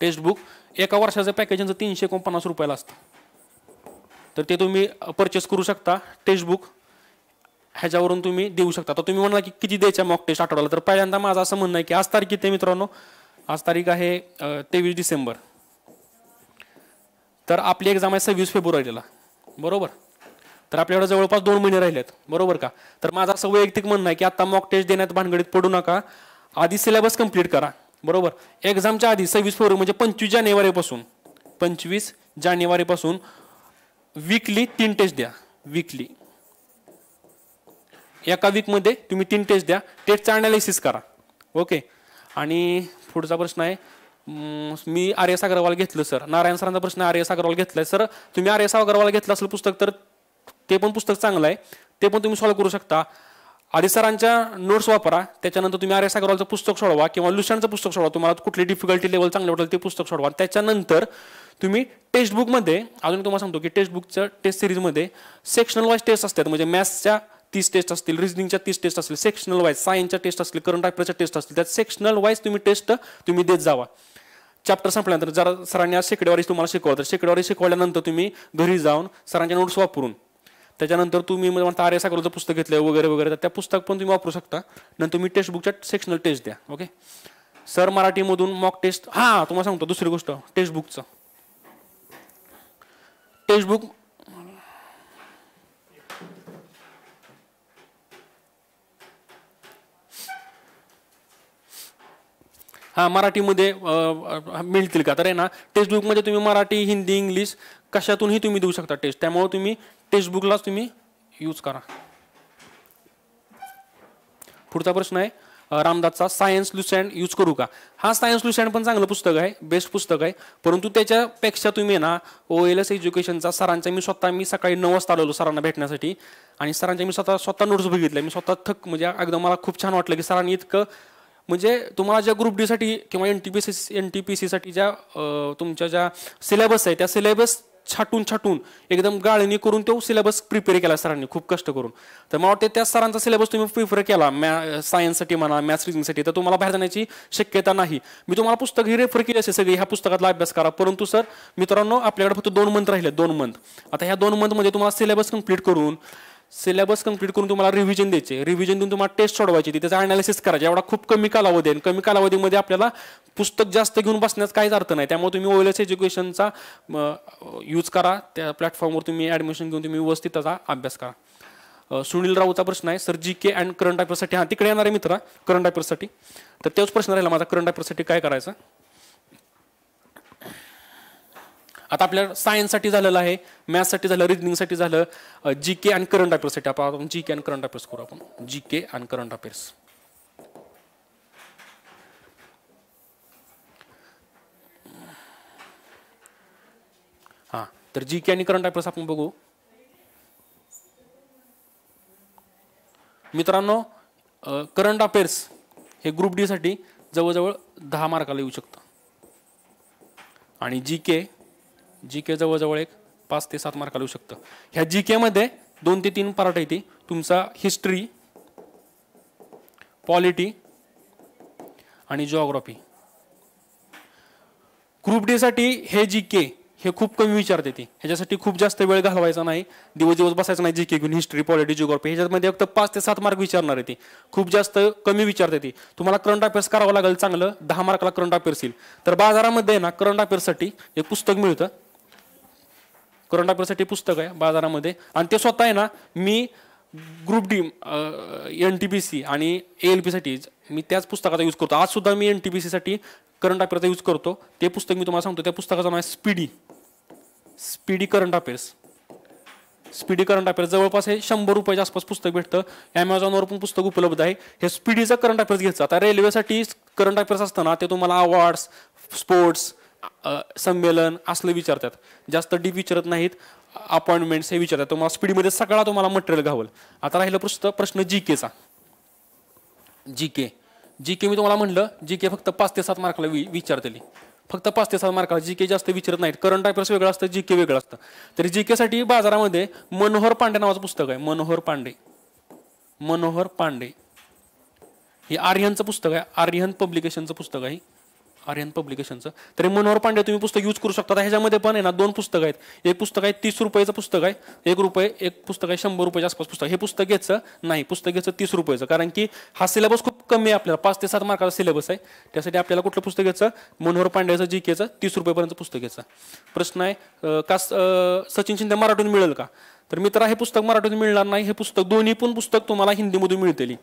test book एका वर्षाचं पॅकेजिंगचं तीनशे एकोणपन्नास रुपयाला असतं. तर ते तुम्ही परचेस करू शकता. टेस्ट बुक ह्याच्यावरून तुम्ही देऊ शकता. तर तुम्ही म्हणला की किती द्यायच्या मॉक टेस्ट आठवड्याला? तर पहिल्यांदा माझं असं म्हणणं आहे की आज तारखेत आहे मित्रांनो आज तारीख आहे तेवीस डिसेंबर. तर आपली एक्झाम आहे सव्वीस फेब्रुवारीला. बरोबर? तर आपल्याकडे जवळपास दोन महिने राहिलेत. बरोबर का? तर माझं असं वैयक्तिक म्हणणं आहे की आता मॉक टेस्ट देण्यात भानगडीत पडू नका. आधी सिलेबस कंप्लीट करा. बरोबर? एक्झामच्या आधी सव्वीस फेब्रुवारी म्हणजे पंचवीस जानेवारीपासून. पंचवीस जानेवारीपासून वीकली तीन टेस्ट द्या. वीकली एका वीकमध्ये तुम्ही तीन टेस्ट द्या. टेस्टचा अनालिसिस करा. ओके आणि पुढचा प्रश्न आहे. मी आर एस अग्रवाल घेतलं सर. नारायण सरांचा प्रश्न आर एस अग्रवाल घेतलाय. सर तुम्ही आर एस अग्रवाल घेतलं असेल पुस्तक तर ते पण पुस्तक चांगलं आहे. ते पण तुम्ही सॉल्व्ह करू शकता. आधी सरांच्या नोट्स वापरा. त्याच्यानंतर तुम्ही आर एस अग्रवालचं पुस्तक सोडवा किंवा लुशांचं पुस्तक सोडवा. तुम्हाला कुठली डिफिकल्टी लेवल चांगलं वाटेल ते पुस्तक सोडवा. त्याच्यानंतर तुम्ही टेक्स्ट बुकमध्ये अजून तुम्हाला सांगतो की टेक्स्ट बुकचं टेस्ट सिरीजमध्ये सेक्शनल वाईज टेस्ट असतात. म्हणजे मॅथ्सच्या तीस टेस्ट असतील रिजनिंगच्या तीस टेस्ट असतील सेक्शनल वाईज सायन्सच्या टेस्ट असतील करंट अफेअरच्या टेस्ट असतील त्यात सेक्शनल वाईज तुम्ही टेस्ट तुम्ही देत जावा. चॅप्टर संपल्यानंतर जरा सरांनी आज शेकडेवारी तुम्हाला शिकवलं तर शेकडेवारी शिकवल्यानंतर तुम्ही घरी जाऊन सरांच्या नोट्स वापरून त्याच्यानंतर तुम्ही म्हणजे म्हणता आर्य सागरचं पुस्तक घेतलं वगैरे वगैरे तर त्या पुस्तक पण तुम्ही वापरू शकता. नंतर तुम्ही टेक्स्ट बुकच्या सेक्शनल टेस्ट द्या ओके सर मराठीमधून मॉक टेस्ट हां तुम्हाला सांगतो दुसरी गोष्ट टेक्स्ट बुकचं टेक्स्ट बुक हां मराठीमध्ये मिळतील का? तर आहे ना टेक्स्टबुकमध्ये तुम्ही मराठी हिंदी इंग्लिश कशातूनही तुम्ही देऊ शकता टेस्ट त्यामुळे तुम्ही टेक्स्टबुकलाच तुम्ही यूज करा. पुढचा प्रश्न आहे रामदासचा सायन्स लुसँड यूज करू का? हा सायन्स लुसँड पण चांगलं पुस्तक आहे बेस्ट पुस्तक आहे. परंतु त्याच्यापेक्षा तुम्ही आहे ना ओ एल एस एज्युकेशनचा सरांच्या मी स्वतः मी सकाळी नऊ वाजता आलेलो सरांना भेटण्यासाठी. आणि सरांच्या मी स्वतः स्वतः नोट्स बघितल्या मी स्वतः थक म्हणजे एकदम मला खूप छान वाटलं की सरांनी इतकं म्हणजे तुम्हाला ज्या ग्रुप डीसाठी किंवा N T P C N T P सीसाठी ज्या तुमच्या ज्या सिलेबस आहे त्या सिलेबस छाटून छाटून एकदम गाळणी करून तो सिलेबस प्रिपेअर केला सरांनी खूप कष्ट करून. तर मला वाटते त्या सरांचा सिलेबस तुम्ही प्रिपेअर केला मॅ सायन्ससाठी म्हणा मॅथ्स रिझनिंगसाठी तर तुम्हाला बाहेर जाण्याची शक्यता नाही. मी तुम्हाला पुस्तक ही रेफर केली असे सगळी ह्या पुस्तकातला अभ्यास करा. परंतु सर मित्रांनो आपल्याकडे फक्त दोन मंथ राहिले दोन मंथ आता ह्या दोन मंथमध्ये तुम्हाला सिलेबस कंप्लीट करून सिलेबस कंप्लीट करून तुम्हाला रिव्हिजन द्यायचे. रिव्हिजन देऊन तुम्हाला टेस्ट सोडवायची. ती त्याचा अनालिसिस करायचे. एवढा खूप कमी कालावधी आहे. आणि कमी कालावधीमध्ये आपल्याला पुस्तक जास्त घेऊन बसण्याचा काहीच अर्थ नाही. त्यामुळे तुम्ही ओएलएस एज्युकेशनचा यूज करा. त्या प्लॅटफॉर्मवर तुम्ही ॲडमिशन घेऊन तुम्ही व्यवस्थित त्याचा अभ्यास करा. सुनील राऊचा प्रश्न आहे. Sir G K and current अफेअर्ससाठी हां तिकडे येणार आहे करंट अफेअर्ससाठी तर तोच प्रश्न राहिला माझा. करंट अफेअर्ससाठी काय करायचं? आता आपल्या सायन्ससाठी झालेलं आहे मॅथ्ससाठी झालं रिजनिंगसाठी झालं जी के आणि करंट अफेअर्ससाठी आपण जी के आणि करंट अफेअर्स करू आपण. जी के आणि करंट अफेअर्स हां तर जी के आणि करंट अफेअर्स आपण बघू. मित्रांनो करंट अफेअर्स हे ग्रुप डी साठी जवळजवळ दहा मार्काला येऊ शकतं. आणि जी के जी के जवळजवळ एक पाच ते सात मार्क लावू शकतं. ह्या जी केमध्ये दोन ते तीन पार्ट येते तुमचा हिस्ट्री पॉलिटी आणि जॉग्रॉफी ग्रुप डी साठी हे जी के हे खूप कमी विचारते ती. ह्याच्यासाठी खूप जास्त वेळ घालवायचा नाही. दिवस दिवस बसायचा नाही जी के घेऊन हिस्ट्री पॉलिटी जिओग्राफी ह्याच्यामध्ये फक्त पाच ते सात मार्क विचारणार आहे ती. खूप जास्त कमी विचारते ती. तुम्हाला करंट अफेअर्स करावं लागेल चांगलं. दहा मार्काला करंट अफेअर्स येईल. तर बाजारामध्ये ना करंट अफेअर्ससाठी एक पुस्तक मिळतं. करंट अफेअर्ससाठी पुस्तक आहे बाजारामध्ये. आणि ते स्वतः आहे ना मी group D N T B C आणि ए एल पीसाठी मी त्याच पुस्तकाचा यूज करतो. आज सुद्धा मी एन टी बी सीसाठी करंट अफेअरचा यूज करतो. ते पुस्तक मी तुम्हाला सांगतो. त्या पुस्तकाचं नाव आहे speedy speedy current affairs speedy current affairs जवळपास हे शंभर रुपयाच्या आसपास पुस्तक भेटतं. ॲमेझॉनवर पण पुस्तक उपलब्ध आहे. हे स्पीडीचं करंट अफेअर्स घ्यायचं. आता रेल्वेसाठी करंट अफेअर्स असताना ते तुम्हाला अवॉर्ड्स स्पोर्ट्स संमेलन असलं विचारतात. जास्त डीप विचारत नाहीत. अपॉइंटमेंट्स हे विचारतात. तुम्हाला स्पीडमध्ये सगळा तुम्हाला मटेरियल घावल. आता राहिलं प्रश्न प्रश्न जी केचा जी के जी के मी तुम्हाला म्हणलं जी के फक्त पाच ते सात मार्कला वि विचारतेली. फक्त पाच ते सात मार्काला जी के जास्त विचारत नाहीत. करंट अफेअर्स वेगळं असतं जी के वेगळं असतं. तरी जी केसाठी बाजारामध्ये मनोहर पांडे नावाचं पुस्तक आहे. मनोहर पांडे. मनोहर पांडे. हे आर्यनचं पुस्तक आहे. आर्यन पब्लिकेशनचं पुस्तक आहे. आर्यन पब्लिकेशनचं तरी मनोहर पांडे तुम्ही पुस्तक यूज करू शकता. ह्याच्यामध्ये पण आहे ना दोन पुस्तक आहेत. एक पुस्तक आहे तीस रुपयाचं पुस्तक आहे. एक रुपये एक पुस्तक आहे शंभर रुपयाच्या आसपास पुस्तक. हे पुस्तक घ्यायचं नाही. पुस्तक घ्यायचं तीस रुपयाचं. कारण की हा सिलेबस खूप कमी आहे आपल्याला. पाच ते सात मार्काचा सिलेबस आहे. त्यासाठी आपल्याला कुठलं पुस्तक घ्यायचं? मनोहर पांड्याचं जी केचं तीस रुपयेपर्यंत पुस्तक घ्यायचं. प्रश्न आहे का सचिन शिंदे मराठीतून मिळेल का? तर मित्र हे पुस्तक मराठीतून मिळणार नाही. हे पुस्तक दोन्ही पण पुस्तक तुम्हाला हिंदीमधून मिळतील.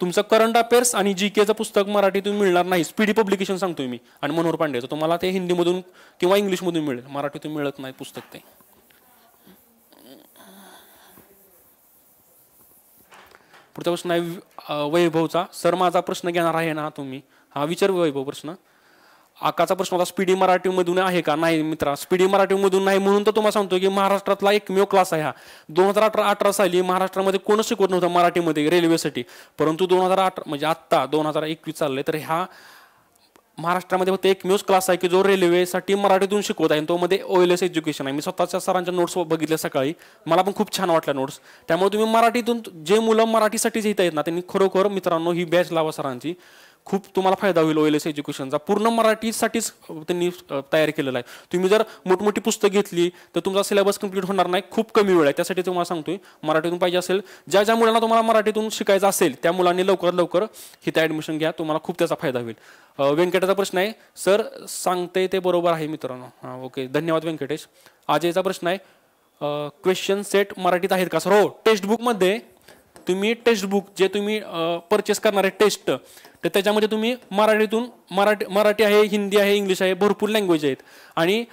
तुमचं करंट अफेअर्स आणि जी केचं पुस्तक मराठीतून मिळणार नाही. स्पीडी पब्लिकेशन सांगतोय मी आणि मनोहर पांडेचं तुम्हाला ते हिंदीमधून किंवा इंग्लिशमधून मिळेल. मराठीतून मिळत नाही पुस्तक ते. पुढचा प्रश्न आहे वैभवचा. सर माझा प्रश्न घेणार आहे ना तुम्ही? हा विचार वैभव प्रश्न. आकाचा प्रश्न होता स्पीडी मराठीमधून आहे का? नाही मित्रा स्पीडी मराठीमधून नाही म्हणून तर तुम्हाला सांगतो की महाराष्ट्रातला एकमेव क्लास आहे हा. दोन हजार अठरा अठरा साली महाराष्ट्रामध्ये कोणच शिकवत नव्हतं मराठीमध्ये रेल्वेसाठी परंतु दोन हजार अठरा म्हणजे आत्ता दोन हजार एकवीस चाललंय तर ह्या महाराष्ट्रामध्ये फक्त एकमेवच क्लास आहे की जो रेल्वेसाठी मराठीतून शिकवत आहे आणि तो मध्ये ओ एल एस एज्युकेशन आहे. मी स्वतःच्या सरांच्या नोट्स बघितल्या सकाळी. मला पण खूप छान वाटल्या नोट्स त्यामुळे तुम्ही मराठीतून जे मुलं मराठीसाठीच येत आहेत ना त्यांनी खरोखर मित्रांनो ही बॅच लावा सरांची. खूप तुम्हाला फायदा होईल ओ एल एस एज्युकेशनचा पूर्ण मराठीसाठीच त्यांनी तयार केलेला आहे. तुम्ही जर मोठमोठी पुस्तक घेतली तर तुमचा सिलेबस कंप्लीट होणार नाही. खूप कमी वेळ आहे. त्यासाठी तुम्हाला सांगतोय मराठीतून पाहिजे असेल ज्या ज्या मुलांना तुम्हाला मराठीतून शिकायचं असेल त्या मुलांनी लवकरात लवकर इथे ॲडमिशन घ्या. तुम्हाला खूप त्याचा फायदा होईल. व्यंकटाचा प्रश्न आहे. सर सांगते ते बरोबर आहे मित्रांनो. हां ओके. धन्यवाद व्यंकटेश. अजयचा प्रश्न आहे क्वेश्चन सेट मराठीत आहेत का? सर हो टेक्स्टबुकमध्ये तुम्ही टेक्स्ट बुक जे तुम्ही परचेस करणार आहे टेस्ट तर त्याच्यामध्ये तुम्ही मराठीतून मराठी मराठी आहे हिंदी आहे इंग्लिश आहे भरपूर लँग्वेज आहेत. आणि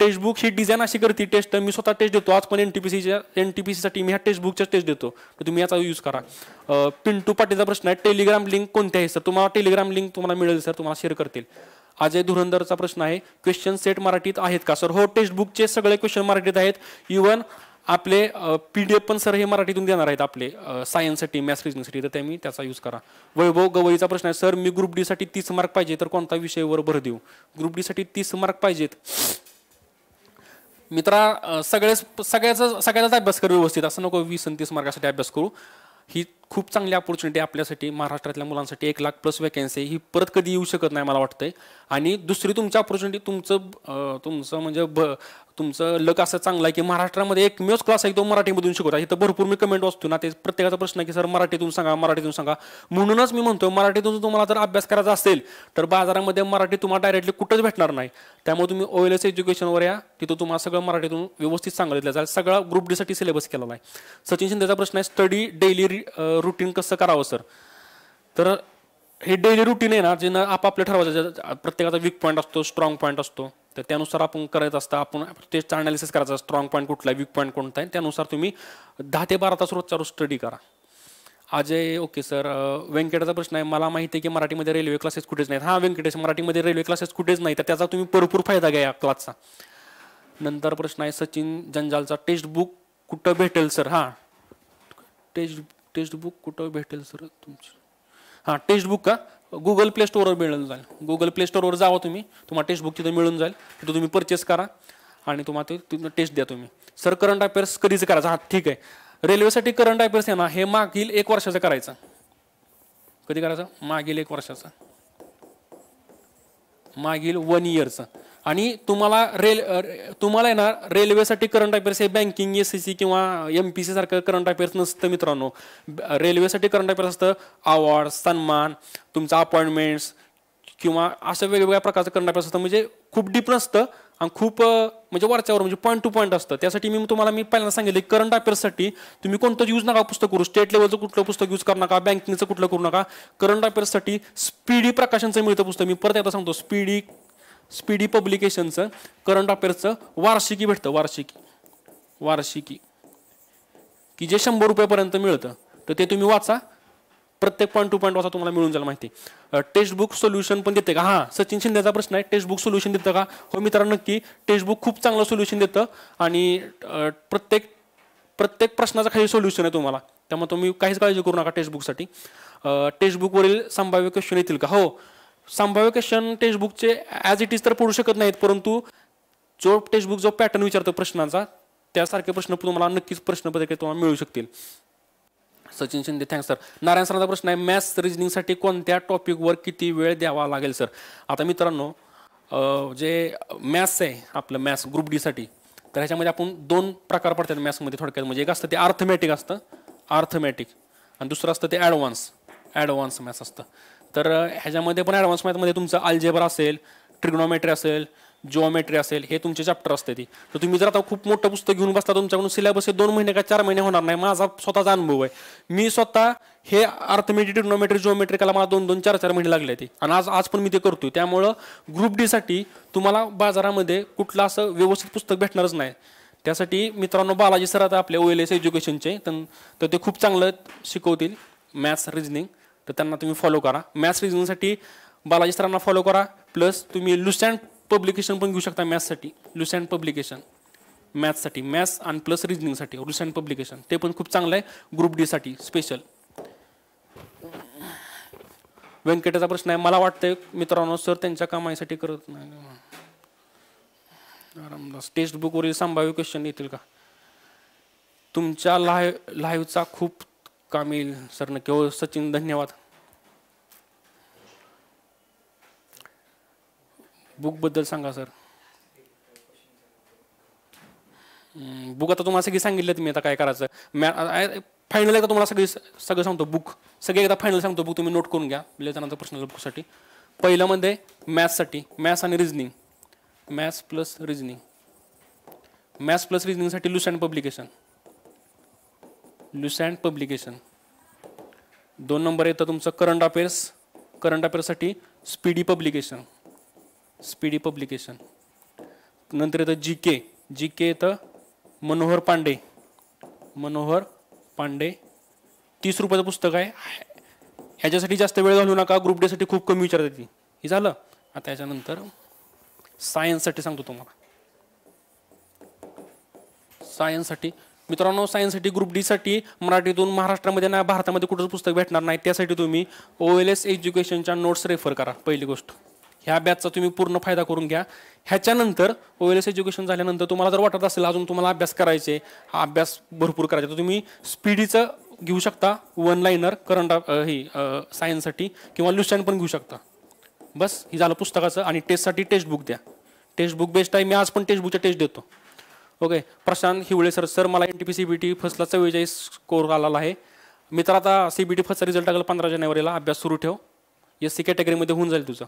टेक्स्ट बुक ही डिझाईन अशी करते टेस्ट मी स्वतः टेस्ट देतो. आज पण एन टी पी सीच्या एन टी पी सीसाठी मी ह्या टेक्स्ट बुकच्या टेस्ट देतो. तर तुम्ही याचा यूज करा. पिंटू पाटीलचा प्रश्न आहे टेलिग्राम लिंक कोणते आहे सर तुम्हाला टेलिग्राम लिंक तुम्हाला मिळेल सर तुम्हाला शेअर करतील. अजय धुरंदरचा प्रश्न आहे क्वेश्चन सेट मराठीत आहेत का सर हो टेक्स्ट बुकचे सगळे क्वेश्चन मराठीत आहेत. इवन आपले पी डी एफ पण सर हे मराठीतून देणार आहेत आपले सायन्ससाठी मॅथ्स रिजनिंगसाठी तर त्यांनी त्याचा यूज करा. वैभव गवईचा प्रश्न आहे सर मी ग्रुप डीसाठी तीस मार्क पाहिजे तर कोणता विषयावर भर देऊ? ग्रुप डीसाठी तीस मार्क पाहिजेत. मित्रा सगळेच सगळ्याचा सगळ्याचाच अभ्यास करू व्यवस्थित असं नको वीस आणि तीस मार्कासाठी अभ्यास करू. ही खूप चांगली अपॉर्च्युनिटी आपल्यासाठी महाराष्ट्रातल्या मुलांसाठी एक लाख प्लस वॅकन्सी ही परत कधी येऊ शकत नाही मला वाटतंय. आणि दुसरी तुमची अपॉर्च्युनिटी तुमचं तुमचं म्हणजे ब तुमचं लक असं चांगलं आहे की महाराष्ट्रामध्ये एकमेवच क्लास आहे तो मराठीमधून शिकवता इथं भरपूर मी कमेंट वाचतो ना ते प्रत्येकाचा प्रश्न आहे की सर मराठीतून सांगा मराठीतून सांगा. म्हणूनच मी म्हणतो मराठीतून तुम्हाला जर अभ्यास करायचा असेल तर बाजारामध्ये मराठी तुम्हाला डायरेक्टली कुठंच भेटणार नाही. त्यामुळे तुम्ही ओ एल एस एज्युकेशनवर या तिथं तुम्हाला सगळं मराठीतून व्यवस्थित सांगितलं जाईल सगळा ग्रुप डीसाठी सिलेबस केलेला आहे सचिन शिंदेचा प्रश्न आहे स्टडी डेली रुटीन कसं करावं सर तर हे डेली रुटीन आहे ना जे ना आपापलं ठरवायचं ज्या- प्रत्येकाचा वीक पॉईंट असतो स्ट्रॉंग पॉईंट असतो तर त्यानुसार आपण करायचं असतं. आपण तेच अनालिसिस करायचा स्ट्रॉंग पॉईंट कुठला आहे वीक पॉईंट कोणता आहे त्यानुसार तुम्ही दहा ते बारा तास रोजचा रोज स्टडी करा. अजय ओके सर व्यंकटाचा प्रश्न आहे मला माहिती आहे की मराठीमध्ये रेल्वे क्लासेस कुठेच नाहीत. हां व्यंकटेश मराठीमध्ये रेल्वे क्लासेस कुठेच नाही तर त्याचा तुम्ही भरपूर फायदा घ्या या क्लासचा नंतर प्रश्न आहे सचिन जंजालचा टेक्स्ट बुक कुठं भेटेल सर हां. टेक्स्ट टेक्स्ट बुक कुठं भेटेल सर तुमचं? हां टेक्स्ट बुक का? गुगल प्ले स्टोरवर मिळून जाईल. गुगल प्ले स्टोरवर जावा तुम्ही. तुम्हाला टेक्स्ट बुक तिथं मिळून जाईल. तिथं तुम्ही परचेस करा आणि तुम्हाला ते तिथं टेस्ट द्या तुम्ही. सर करंट अफेअर्स कधीच करायचं? हां ठीक आहे. रेल्वेसाठी करंट अफेअर्स आहे ना हे मागील एक वर्षाचं करायचं. कधी करायचं? मागील एक वर्षाचं. मागील वन इयरचं आणि तुम्हाला रेल तुम्हाला आहे ना रेल्वेसाठी करंट अफेअर्स हे बँकिंग एस सी सी किंवा एम पी सी सारखं करंट अफेअर्स नसतं मित्रांनो. ब- रेल्वेसाठी करंट अफेअर्स असतं अवॉर्ड सन्मान तुमचं अपॉइंटमेंट्स किंवा असं वेगवेगळ्या प्रकारचं करंट अफेअर्स असतं. म्हणजे खूप डीप नसतं आणि खूप म्हणजे वरच्यावर म्हणजे पॉईंट टू पॉईंट असतं. त्यासाठी मी तुम्हाला मी पहिल्यांदा सांगितलं करंट अफेअर्ससाठी तुम्ही कोणतं यूज नका पुस्तक करू. स्टेट लेवलचं कुठलं पुस्तक यूज करू नका बँकिंगचं कुठलं करू नका. करंट अफेअर्ससाठी स्पीडी प्रकाशनचं मिळतं पुस्तक. मी परत एकदा सांगतो स्पीडी स्पीडी पब्लिकेशनचं करंट अफेअर्सचं वार्षिकी भेटतं वार्षिकी. वार्षिकी. की जे शंभर रुपयापर्यंत मिळतं तर ते तुम्ही वाचा. प्रत्येक पॉईंट टू पॉईंट वाचा तुम्हाला मिळून जाईल माहिती. टेक्स्ट बुक सोल्युशन पण देते का? हां सचिन शिंदेचा प्रश्न आहे. टेक्स्ट बुक सोल्युशन देतं का? हो मित्रांनो नक्की. टेक्स्ट बुक खूप चांगलं सोल्युशन देतं. आणि प्रत्येक प्रत्येक प्रश्नाचं काही सोल्युशन आहे तुम्हाला. त्यामुळे तुम्ही काहीच काळजी करू नका टेक्स्ट बुकसाठी टेक्स्ट बुकवरील संभाव्य क्वेश्चन येतील का? हो. संभाव्य क्वेश्चन टेक्स्टबुकचे ॲज इट इज तर पडू शकत नाहीत परंतु जो टेक्स्टबुक जो पॅटर्न विचारतो प्रश्नांचा त्यासारखे प्रश्न तुम्हाला नक्कीच प्रश्नपत्रिकेत तुम्हाला मिळू शकतील. सचिन शिंदे थँक्स सर नारायण सरांचा प्रश्न आहे मॅथ्स रिजनिंगसाठी कोणत्या टॉपिकवर किती वेळ द्यावा लागेल सर आता मित्रांनो जे मॅथ्स आहे आपलं मॅथ्स ग्रुप डीसाठी तर ह्याच्यामध्ये आपण दोन प्रकार पडतात मॅथ्समध्ये थोडक्यात. म्हणजे एक असतं ते आर्थमॅटिक असतं आर्थमॅटिक आणि दुसरं असतं ते ॲडव्हान्स ॲडव्हान्स मॅथ्स असतं. तर ह्याच्यामध्ये पण ॲडव्हान्स मॅथमध्ये तुमचं अल्जेबर असेल ट्रिग्नोमेट्री असेल जिओमेट्री असेल हे तुमचे चॅप्टर असते ती. तर तुम्ही जर आता खूप मोठं पुस्तक घेऊन बसता तुमच्याकडून सिलेबस हे दोन महिने का चार महिने होणार नाही. माझा स्वतःचा अनुभव आहे. मी स्वतः हे अर्थमेट्री ट्रिग्नॉमेट्री जिओमेट्री कला मला दोन दोन चार चार महिने लागले ते. आणि आज आज पण मी ते करतोय. त्यामुळं ग्रुप डीसाठी तुम्हाला बाजारामध्ये कुठलं असं व्यवस्थित पुस्तक भेटणारच नाही. त्यासाठी मित्रांनो बालाजी सर आता आपले ओ एल एस एज्युकेशनचे तर ते खूप चांगलं शिकवतील. मॅथ्स रिजनिंग तर त्यांना तुम्ही फॉलो करा. मॅथ्स रिजनिंगसाठी बालाजी सरांना फॉलो करा. प्लस तुम्ही लुसँड पब्लिकेशन पण घेऊ शकता मॅथ्ससाठी लुसँड पब्लिकेशन मॅथ्ससाठी मॅथ्स आणि प्लस रिजनिंगसाठी लुसँड पब्लिकेशन ते पण खूप चांगलं आहे. ग्रुप डीसाठी स्पेशल व्यंकटेचा प्रश्न आहे. मला वाटतंय मित्रांनो सर त्यांच्या कामासाठी करत नाही. आरामदास टेक्स्ट बुकवरील संभाव्य क्वेश्चन येतील का? तुमच्या लाय लाईव्हचा खूप काम येईल सर नक्की हो सचिन धन्यवाद. बुकबद्दल सांगा सर. बुक आता तुम्हाला सगळी सांगितलं मी आता काय करायचं. मॅ फायनल एकदा तुम्हाला सगळी सगळं सांगतो बुक. सगळे एकदा फायनल सांगतो बुक तुम्ही नोट करून घ्या. त्यानंतर पर्सनल बुकसाठी पहिलं म्हणजे मॅथ्ससाठी मॅथ्स आणि reasoning maths plus reasoning maths plus रिजनिंगसाठी लुसँड publication लुसँड publication दोन नंबर येतं तुमचं करंट अफेअर्स करंट अफेअर्ससाठी स्पीडी पब्लिकेशन स्पीडी पब्लिकेशन नंतर येतं जी के जी के येतं मनोहर पांडे. मनोहर पांडे. तीस रुपयाचं पुस्तक आहे. ह्याच्यासाठी जास्त वेळ घालू नका. ग्रुप डेसाठी खूप कमी विचारत ती. हे झालं? आता याच्यानंतर सायन्ससाठी सांगतो तुम्हाला. सायन्ससाठी मित्रांनो सायन्ससाठी ग्रुप डीसाठी मराठीतून महाराष्ट्रामध्ये ना भारतामध्ये कुठंच पुस्तक भेटणार नाही. त्यासाठी तुम्ही ओ एल एस एज्युकेशनच्या नोट्स रेफर करा पहिली गोष्ट. ह्या बॅचचा तुम्ही पूर्ण फायदा करून घ्या. ह्याच्यानंतर ओ एल एस एज्युकेशन झाल्यानंतर तुम्हाला जर वाटत असेल अजून तुम्हाला अभ्यास करायचे हा अभ्यास भरपूर करायचा तर तुम्ही स्पीडीचं घेऊ शकता वन लाईनर करंट हे सायन्ससाठी किंवा लुस्टँड पण घेऊ शकता. बस हे झालं पुस्तकाचं आणि टेस्टसाठी टेक्स्ट बुक द्या. टेक्स्ट बुक बेस्ट आहे मी आज पण टेक्स्ट बुकच्या टेस्ट देतो. Okay Prashant Hiwale sir sir मला N T P C B T फर्स्टला चव्वेचाळीस स्कोर आलेला आहे. मी तर आता सी बी टी फर्स्टचा रिझल्ट टाकला पंधरा जानेवारीला. अभ्यास सुरू ठेव. एस सी कॅटेगरीमध्ये होऊन जाईल तुझं.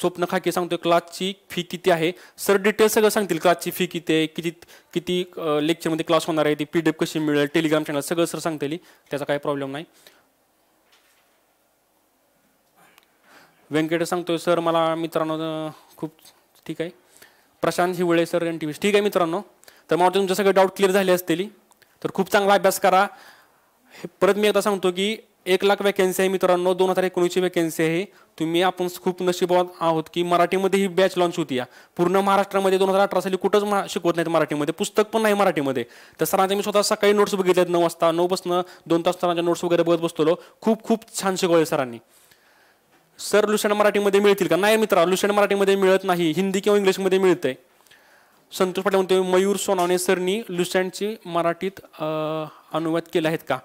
स्वप्न खाकी सांगतोय क्लासची फी किती आहे? सर डिटेल सगळं सांगतील. क्लासची फी किती आहे? किती किती लेक्चरमध्ये क्लास होणार आहे? ती पी डी एफ कशी मिळेल? टेलिग्राम चॅनल सगळं सर सांगतील. त्याचा काही प्रॉब्लेम नाही. व्यंकटेश सांगतोय सर मला मित्रांनो खूप ठीक आहे. Prashant Hiwale sir N T V ठीक आहे मित्रांनो. तर मला वाटतं तुमचे सगळे डाऊट क्लिअर झाले असतील. तर खूप चांगला अभ्यास करा. हे परत मी आता सांगतो की एक लाख वॅकन्सी आहे मित्रांनो दोन हजार एकोणीसची वॅकन्सी आहे. तुम्ही आपण खूप नशिबात आहोत की मराठीमध्ये ही बॅच लॉन्च होती या. पूर्ण महाराष्ट्रामध्ये दोन हजार अठरा साली कुठंच मा- शिकवत नाहीत मराठीमध्ये. पुस्तक पण नाही मराठीमध्ये. तर सरांचे मी स्वतः सकाळी नोट्स बघितल्यात नऊ वाजता. नऊ बसनं दोन तास सरांच्या नोट्स वगैरे बघत बसतो खूप खूप छान शिकवले सरांनी. सर लुशन मराठीमध्ये मिळतील का? नाही मित्रा लुशन मराठीमध्ये मिळत नाही. हिंदी किंवा इंग्लिशमध्ये मिळतंय. संतोष पाटील म्हणतो मयूर सोनावणे सरनी लुसँडची मराठीत अनुवाद केले आहेत का?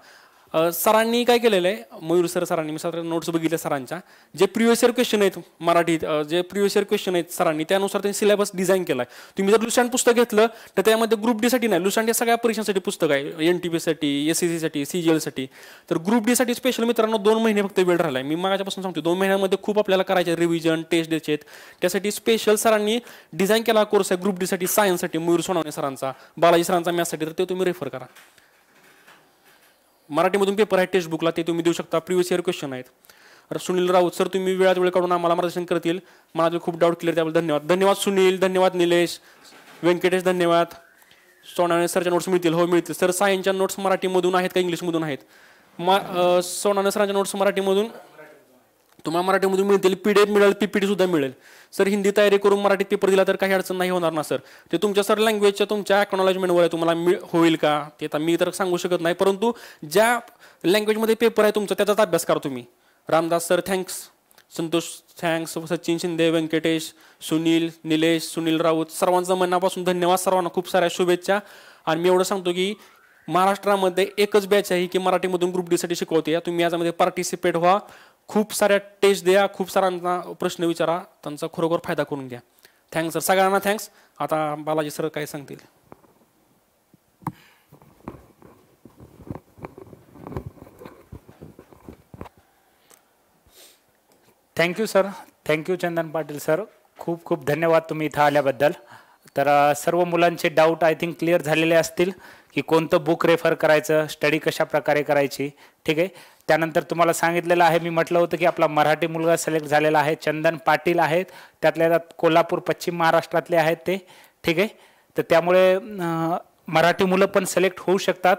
सरांनी काय केलेलं आहे? मयूर सर सरांनी मी सर नोट्स बघितल्या सरांच्या. जे प्रिव्हियस इयर क्वेश्चन आहेत मराठीत जे प्रिव्हियस इयर क्वेश्चन आहेत सरांनी त्यानुसार त्यांनी सिलेबस डिझाईन केला आहे. तुम्ही जर लुसँड पुस्तक घेतलं तर त्यामध्ये ग्रुप डीसाठी नाही लुसँड या सगळ्या परीक्षांसाठी पुस्तक आहे. एन टी पीसाठी एस सी सीसाठी सी जी एलसाठी तर ग्रुप डीसाठी स्पेशल मित्रांनो दोन महिने फक्त वेळ राहिला आहे. मी मागाच्यापासून सांगतो दोन महिन्यामध्ये खूप आपल्याला करायचे रिव्हिजन टेस्ट द्यायचे आहेत. त्यासाठी स्पेशल सरांनी डिझाईन केला कोर्स आहे ग्रुप डीसाठी सायन्ससाठी मयूर सोनावणे सरांचा बालाजी सरांचा मॅथ्ससाठी तर ते तुम्ही रेफर करा. मराठीमधून पेपर आहे टेक्स्ट बुकला ते तुम्ही देऊ शकता. प्रिव्हियस इयर क्वेश्चन आहेत. सुनील राऊत सर तुम्ही वेळात वेळ काढून आम्हाला मार्गदर्शन करतील. मला खूप डाऊट क्लिअर त्याबद्दल धन्यवाद. धन्यवाद सुनील धन्यवाद निलेश व्यंकटेश धन्यवाद. सोनाने सरच्या नोट्स मिळतील. हो मिळतील. सर सायनच्या नोट्स मराठीमधून आहेत का इंग्लिशमधून आहेत? मा सोनाने सरांच्या नोट्स मराठीमधून तुम्हाला मराठीमधून मिळतील पी डी एफ मिळेल पीपीटी सुद्धा मिळेल. सर हिंदी तयारी करून मराठीत पेपर दिला तर काही अडचण नाही होणार ना सर. ते तुमच्या सर लँग्वेजच्या तुमच्या अकनॉलेजमेंटवर आहे तुम्हाला मिळ होईल का? ते आता मी तर सांगू शकत नाही परंतु ज्या लँग्वेजमध्ये पेपर आहे तुमचा त्याचाच अभ्यास करा तुम्ही. Ramdas sir thanks Santosh thanks Sachin Shinde Venkatesh Sunil Nilesh Sunil Raut सर्वांचा मनापासून धन्यवाद. सर्वांना खूप साऱ्या शुभेच्छा. आणि मी एवढं सांगतो की महाराष्ट्रामध्ये एकच बॅच आहे की मराठीमधून ग्रुप डीसाठी शिकवते. तुम्ही याच्यामध्ये पार्टिसिपेट व्हा. खूप साऱ्या टेस्ट द्या खूप सारांना प्रश्न विचारा त्यांचा खरोखर फायदा करून घ्या. थँक्स सर सगळ्यांना थँक्स आता बालाजी सर काय सांगतील? Thank you sir thank you Chandan Patil sir खूप खूप धन्यवाद तुम्ही इथं आल्याबद्दल. तर सर्व मुलांचे डाऊट आय थिंक क्लिअर झालेले असतील की कोणतं बुक रेफर करायचं स्टडी कशा प्रकारे करायची ठीक आहे? त्यानंतर तुम्हाला सांगितलेलं आहे मी म्हटलं होतं की आपला मराठी मुलगा सिलेक्ट झालेला आहे चंदन पाटील आहेत त्यातल्या त्यात कोल्हापूर पश्चिम महाराष्ट्रातले आहेत ते ठीक आहे? तर त्यामुळे मराठी मुलं पण सिलेक्ट होऊ शकतात.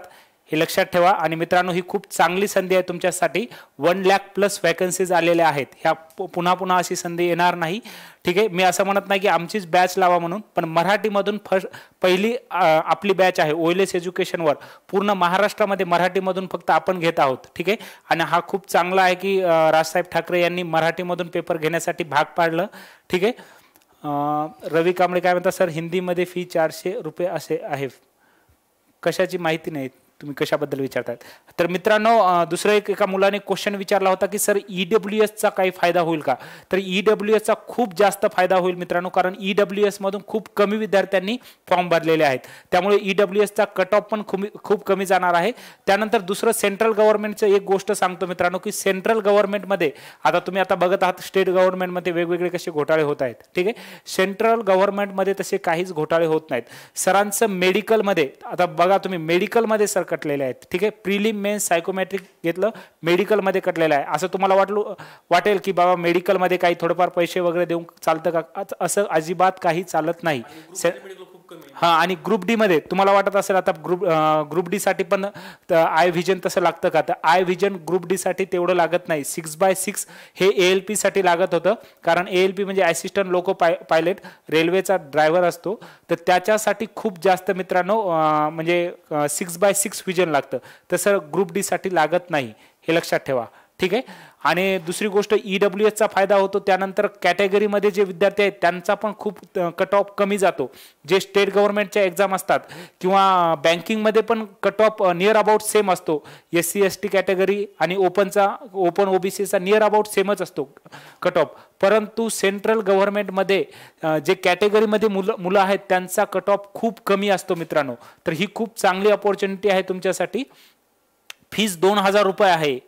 हे लक्षात ठेवा. आणि मित्रांनो ही खूप चांगली संधी आहे तुमच्यासाठी. वन लॅक प्लस वॅकन्सीज आलेल्या आहेत. ह्या पु- पुन्हा पुन्हा अशी संधी येणार नाही. ठीक आहे? मी असं म्हणत नाही की आमचीच बॅच लावा म्हणून पण मराठीमधून फर्स्ट पहिली आपली बॅच आहे ओएलएस एज्युकेशनवर पूर्ण महाराष्ट्रामध्ये मराठीमधून फक्त आपण घेत आहोत. ठीक आहे? आणि हा खूप चांगला आहे की राजसाहेब ठाकरे यांनी मराठीमधून पेपर घेण्यासाठी भाग पाडलं. ठीक आहे? रवी कांबळे काय म्हणतात सर हिंदीमध्ये फी चारशे रुपये असे आहे. कशाची माहिती नाही तुम्ही कशाबद्दल विचारतात? तर मित्रांनो दुसरं एक एका मुलाने क्वेश्चन विचारला होता की सर ई डब्ल्यू एसचा काही फायदा होईल का? तर ई डब्ल्यू एसचा खूप जास्त फायदा होईल मित्रांनो कारण ई डब्ल्यू एसमधून खूप कमी विद्यार्थ्यांनी फॉर्म भरलेले आहेत. त्यामुळे ई डब्ल्यू एसचा कट ऑफ पण खूप खूप कमी जाणार आहे. त्यानंतर दुसरं सेंट्रल गव्हर्नमेंटचं एक गोष्ट सांगतो मित्रांनो की सेंट्रल गव्हर्नमेंटमध्ये आता तुम्ही आता बघत आहात स्टेट गव्हर्नमेंटमध्ये वेगवेगळे कसे घोटाळे होत आहेत ठीक आहे? सेंट्रल गव्हर्नमेंटमध्ये तसे काहीच घोटाळे होत नाहीत. सरांचं मेडिकलमध्ये आता बघा तुम्ही मेडिकलमध्ये सर कटलेले आहेत. ठीक आहे? प्रिलिम मेन सायकोमॅट्रिक घेतलं मेडिकलमध्ये कटलेलं आहे. असं तुम्हाला वाटलं वाटेल की बाबा मेडिकलमध्ये काही थोडंफार पैसे वगैरे देऊन चालतं का? अस- अजिबात काही चालत नाही. हा आणि ग्रुप डी मध्ये तुम्हाला वाटत असेल आता ग्रुप ग्रुप डी साठी पण आय व्हिजन तसं लागतं का? तर आय व्हिजन ग्रुप डी साठी तेवढं लागत नाही. सिक्स बाय सिक्स हे ए एल पी साठी लागत होतं. कारण ए एल पी म्हणजे असिस्टंट लोको पाय पायलट रेल्वेचा ड्रायव्हर असतो. तर त्याच्यासाठी खूप जास्त मित्रांनो म्हणजे सिक्स बाय सिक्स व्हिजन लागतं. तसं ग्रुप डी साठी लागत नाही. हे लक्षात ठेवा. ठीक आहे? आणि दुसरी गोष्ट ई डब्ल्यू एसचा फायदा होतो त्यानंतर कॅटेगरीमध्ये जे विद्यार्थी आहेत त्यांचा पण खूप कट ऑफ कमी जातो. जे स्टेट गव्हर्नमेंटच्या एक्झाम असतात किंवा बँकिंगमध्ये पण cut off near about same असतो. S C S T category आणि ओपनचा ओपन ओबीसीचा नियर अबाउट सेमच असतो कट ऑफ परंतु सेंट्रल गव्हर्नमेंटमध्ये जे कॅटेगरीमध्ये मुलं मुलं आहेत त्यांचा कट ऑफ खूप कमी असतो मित्रांनो. तर ही खूप चांगली अपॉर्च्युनिटी आहे तुमच्यासाठी. फीस दोन हजार रुपये आहे.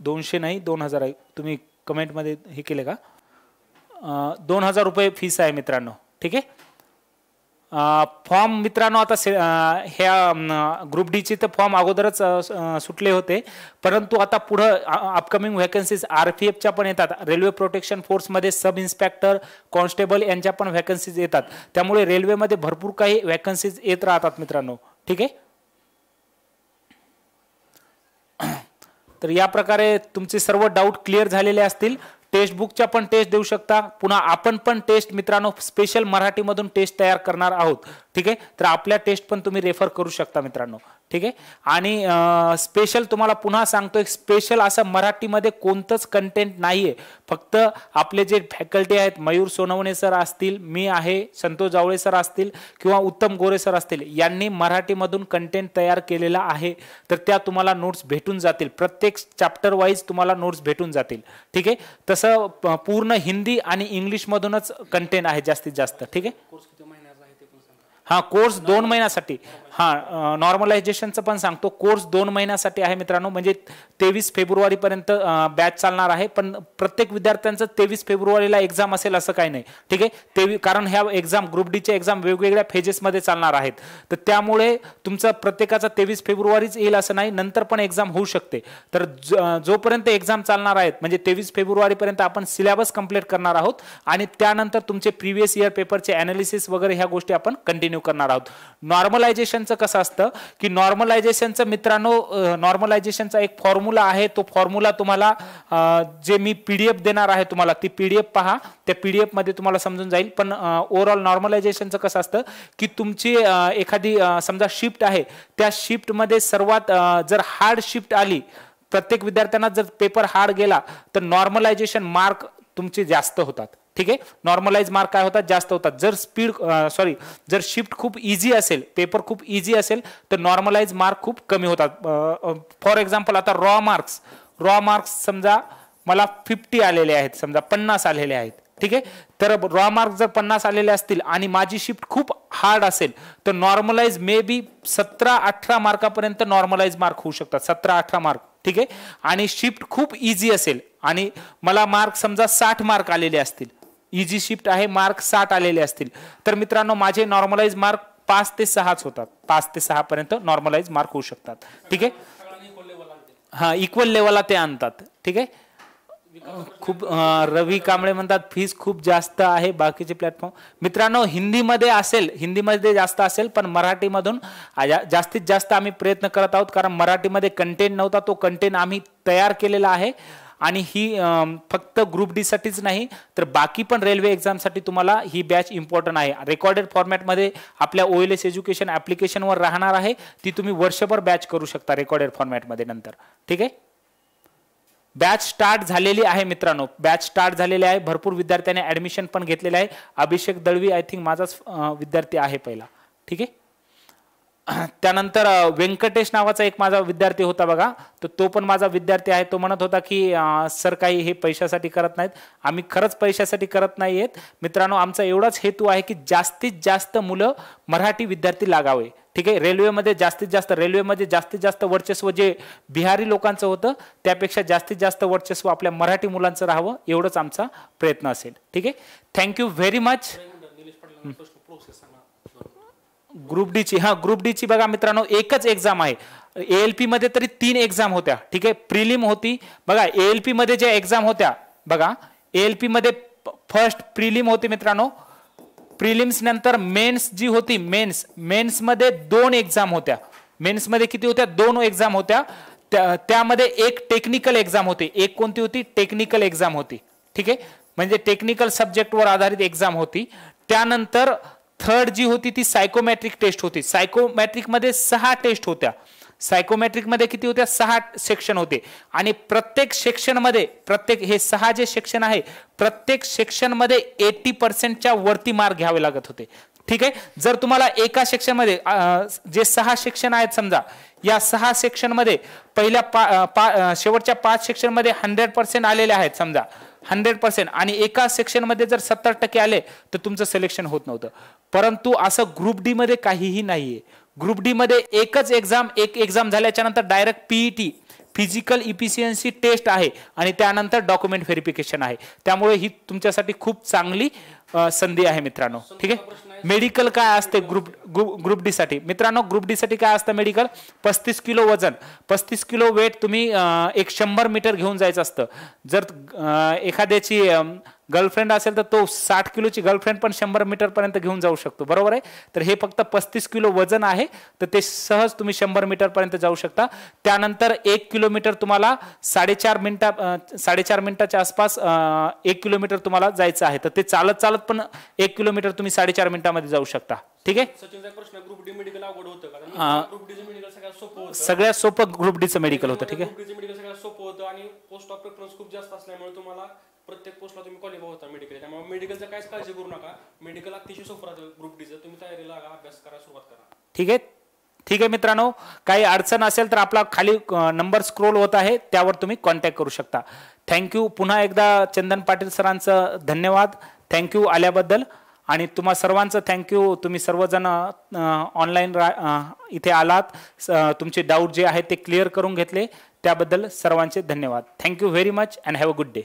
दोनशे नाही दोन हजार आहे. तुम्ही कमेंटमध्ये हे केले का? दोन हजार रुपये फीस आहे मित्रांनो. ठीक आहे? फॉर्म मित्रांनो आता से ह्या ग्रुप डीचे तर फॉर्म अगोदरच सुटले होते. परंतु आता पुढं अपकमिंग व्हॅकन्सीज आर पी एफच्या पण येतात. रेल्वे प्रोटेक्शन फोर्समध्ये सब इन्स्पेक्टर कॉन्स्टेबल यांच्या पण व्हॅकन्सीज येतात. त्यामुळे रेल्वेमध्ये भरपूर काही व्हॅकन्सीज येत राहतात मित्रांनो. ठीक आहे? तर या प्रकारे तुमचे सर्व डाऊट क्लिअर झालेले असतील. टेस्ट बुकच्या पण टेस्ट देऊ शकता. पुन्हा आपण पण टेस्ट मित्रांनो स्पेशल मराठीमधून टेस्ट तयार करणार आहोत. ठीक आहे? तर आपल्या टेस्ट पण तुम्ही रेफर करू शकता मित्रांनो. ठीक आहे? आणि स्पेशल तुम्हाला पुन्हा सांगतोय स्पेशल असं मराठीमध्ये कोणतंच कंटेंट नाही आहे फक्त आपले जे फॅकल्टी आहेत मयूर सोनवणे सर असतील मी आहे संतोष जावळे सर असतील किंवा उत्तम गोरे सर असतील यांनी मराठीमधून कंटेंट तयार केलेला आहे. तर त्या तुम्हाला नोट्स भेटून जातील. प्रत्येक चॅप्टर वाईज तुम्हाला नोट्स भेटून जातील. ठीक आहे? तसं पूर्ण हिंदी आणि इंग्लिशमधूनच कंटेंट आहे जास्तीत जास्त. ठीक आहे? हा कोर्स दोन महिन्यासाठी. हां नॉर्मलायझेशनचं पण सांगतो. कोर्स दोन महिन्यासाठी आहे मित्रांनो. म्हणजे तेवीस फेब्रुवारीपर्यंत बॅच चालणार आहे. पण प्रत्येक विद्यार्थ्यांचं तेवीस फेब्रुवारीला एक्झाम असेल असं काही नाही. ठीक आहे? तेवी कारण ह्या एक्झाम ग्रुप डीच्या एक्झाम वेगवेगळ्या फेजेसमध्ये चालणार आहेत. तर त्यामुळे तुमचं प्रत्येकाचा तेवीस फेब्रुवारीच येईल असं नाही. नंतर पण एक्झाम होऊ शकते. तर जोपर्यंत एक्झाम चालणार आहेत म्हणजे तेवीस फेब्रुवारीपर्यंत आपण सिलेबस कंप्लीट करणार आहोत आणि त्यानंतर तुमचे प्रिव्हियस इयर पेपरचे अनालिसिस वगैरे ह्या गोष्टी आपण कंटिन्यू करणार आहोत. नॉर्मलायझेशन नॉर्मलायझेशनचं कसं असतं? की नॉर्मलायझेशनचं मित्रांनो नॉर्मलायझेशनचा एक फॉर्म्युला आहे. तो फॉर्म्युला तुम्हाला जे मी पी डी एफ देणार आहे तुम्हाला ती पी डी एफ पहा. त्या पी डी एफमध्ये तुम्हाला समजून जाईल. पण ओव्हरऑल नॉर्मलायझेशनचं कसं असतं? की तुमची एखादी समजा शिफ्ट आहे. त्या शिफ्टमध्ये सर्वात जर हार्ड शिफ्ट आली प्रत्येक विद्यार्थ्यांना जर पेपर हार्ड गेला तर नॉर्मलायझेशन मार्क तुमचे जास्त होतात. ठीक आहे? नॉर्मलाइज मार्क काय होतात? जास्त होतात. जर स्पीड सॉरी जर शिफ्ट खूप इझी असेल पेपर खूप इझी असेल तर नॉर्मलाइज मार्क खूप कमी होतात. फॉर एक्झाम्पल आता रॉ मार्क्स रॉ मार्क्स समजा मला फिफ्टी आलेले आहेत समजा पन्नास आलेले आहेत. ठीक आहे? तर रॉ मार्क्स जर पन्नास आलेले असतील आणि माझी शिफ्ट खूप हार्ड असेल तर नॉर्मलाइज मे बी सतरा अठरा मार्कापर्यंत नॉर्मलाइज मार्क होऊ शकतात. सतरा अठरा मार्क ठीक आहे? आणि शिफ्ट खूप इझी असेल आणि मला मार्क समजा साठ मार्क आलेले असतील इझी शिफ्ट आहे मार्क साठ आलेले असतील. तर मित्रांनो माझे नॉर्मलाइज मार्क पाच ते सहाच होतात. पाच ते सहा पर्यंत नॉर्मलाइज मार्क होऊ शकतात. ठीक आहे? हा इक्वल लेवलला ते आणतात. ठीक आहे? खूप रवी कांबळे म्हणतात फीस खूप जास्त आहे बाकीचे प्लॅटफॉर्म मित्रांनो हिंदीमध्ये असेल हिंदीमध्ये जास्त असेल पण मराठीमधून जास्तीत जास्त आम्ही प्रयत्न करत आहोत कारण मराठीमध्ये कंटेंट नव्हता तो कंटेंट आम्ही तयार केलेला आहे. आणि ही फक्त ग्रुप डीसाठीच नाही तर बाकी पण रेल्वे एक्झामसाठी तुम्हाला ही बॅच इम्पॉर्टंट आहे. रेकॉर्डेड फॉर्मॅटमध्ये आपल्या ओ एल एस एज्युकेशन ॲप्लिकेशनवर राहणार आहे. ती तुम्ही वर्षभर बॅच करू शकता रेकॉर्डेड फॉर्मॅटमध्ये नंतर. ठीक आहे? बॅच स्टार्ट झालेली आहे मित्रांनो. बॅच स्टार्ट झालेली आहे. भरपूर विद्यार्थ्यांनी ॲडमिशन पण घेतलेलं आहे. अभिषेक दळवी आय थिंक माझाच विद्यार्थी आहे पहिला. ठीक आहे? त्यानंतर व्यंकटेश नावाचा एक माझा विद्यार्थी होता बघा. तर तो पण माझा विद्यार्थी आहे. तो म्हणत होता की सर काही हे पैशासाठी करत नाहीत. आम्ही खरंच पैशासाठी करत नाही आहेत मित्रांनो आमचा एवढाच हेतू आहे की जास्तीत जास्त मुलं मराठी विद्यार्थी लागावे. ठीक आहे? रेल्वेमध्ये जास्तीत जास्त रेल्वेमध्ये जास्तीत जास्त वर्चस्व जे बिहारी लोकांचं होतं त्यापेक्षा जास्तीत जास्त वर्चस्व आपल्या मराठी मुलांचं राहावं एवढंच आमचा प्रयत्न असेल. ठीक आहे? Thank you very much group डीची हा ग्रुप डीची बघा मित्रांनो एकच एक्झाम आहे. एल पी मध्ये तरी तीन एक्झाम होत्या. ठीक आहे? प्रिलिम होती. बघा एल पी मध्ये ज्या एक्झाम होत्या बघा एल पी मध्ये फर्स्ट प्रिलिम होती मित्रांनो. प्रिलिम्स नंतर मेन्स जी होती मेन्स मेन्समध्ये दोन एक्झाम होत्या. मेन्समध्ये किती होत्या? दोन एक्झाम होत्या. त्यामध्ये एक टेक्निकल एक्झाम होती. एक कोणती होती? टेक्निकल एक्झाम होती. ठीक आहे? म्हणजे टेक्निकल सब्जेक्टवर आधारित एक्झाम होती. त्यानंतर थर्ड जी होती ती सायकोमॅट्रिक टेस्ट होती. सायकोमॅट्रिकमध्ये सहा टेस्ट होत्या. सायकोमॅट्रिकमध्ये किती होत्या? सहा सेक्शन होते. आणि प्रत्येक सेक्शनमध्ये प्रत्येक हे सहा जे सेक्शन आहे प्रत्येक सेक्शनमध्ये एटी पर्सेंटच्या वरती मार्क घ्यावे लागत होते. ठीक आहे? जर तुम्हाला एका सेक्शनमध्ये जे सहा सेक्शन आहेत समजा या सहा सेक्शनमध्ये पहिल्या पा, पा शेवटच्या पाच सेक्शनमध्ये हंड्रेड पर्सेंट आलेले आहेत समजा. हंड्रेड पर्सेंट आणि एका सेक्शनमध्ये जर सत्तर टक्के आले तर तुमचं सिलेक्शन होत नव्हतं. परंतु असं ग्रुप डी मध्ये काहीही नाहीये. ग्रुप डी मध्ये एकच एक्झाम एक एक्झाम झाल्याच्यानंतर direct PET physical efficiency test आहे आणि त्यानंतर डॉक्युमेंट व्हेरिफिकेशन आहे. त्यामुळे ही तुमच्यासाठी खूप चांगली संधी आहे मित्रांनो. ठीक आहे? मेडिकल काय असते ग्रुप ग्रुप डी साठी? मित्रांनो ग्रुप डी साठी काय असतं मेडिकल पस्तीस किलो वजन. पस्तीस किलो वेट तुम्ही एक शंभर मीटर घेऊन जायचं असतं. जर एखाद्याची गर्लफ्रेंड असेल तर तो साठ किलोची गर्लफ्रेंड पण शंभर मीटरपर्यंत घेऊन जाऊ शकतो. बरोबर आहे? तर हे फक्त पस्तीस किलो वजन आहे तर ते सहज तुम्ही शंभर मीटरपर्यंत जाऊ शकता. त्यानंतर एक किलोमीटर तुम्हाला साडेचार मिनिटा साडेचार मिनिटाच्या आसपास एक किलोमीटर तुम्हाला जायचं आहे. तर ते चालत चालत पण एक किलोमीटर तुम्ही साडेचार मिनिटामध्ये जाऊ शकता. ठीक आहे? सगळ्यात सोपं ग्रुप डीचं मेडिकल होतं ठीक आहे? प्रत्येक पोस्टला तुम्ही क्वालिफाय होता मेडिकल त्यामुळे मेडिकलचं काहीच काळजी करू नका. मेडिकल अतिशय सोपं राहतं ग्रुप डीचं तुम्ही तयारी लागा अभ्यास करा सुरुवात करा. ठीक आहे? ठीक आहे मित्रांनो काही अडचण असेल तर आपला खाली नंबर स्क्रोल होत आहे. त्यावर तुम्ही कॉन्टॅक्ट करू शकता. थँक्यू पुन्हा एकदा चंदन पाटील सरांचं धन्यवाद. थँक्यू आल्याबद्दल. आणि तुम्हा सर्वांचं थँक्यू तुम्ही सर्वजण ऑनलाईन रा इथे आलात. तुमचे डाऊट जे आहेत ते क्लिअर करून घेतले. त्याबद्दल सर्वांचे धन्यवाद. Thank you very much and have a good day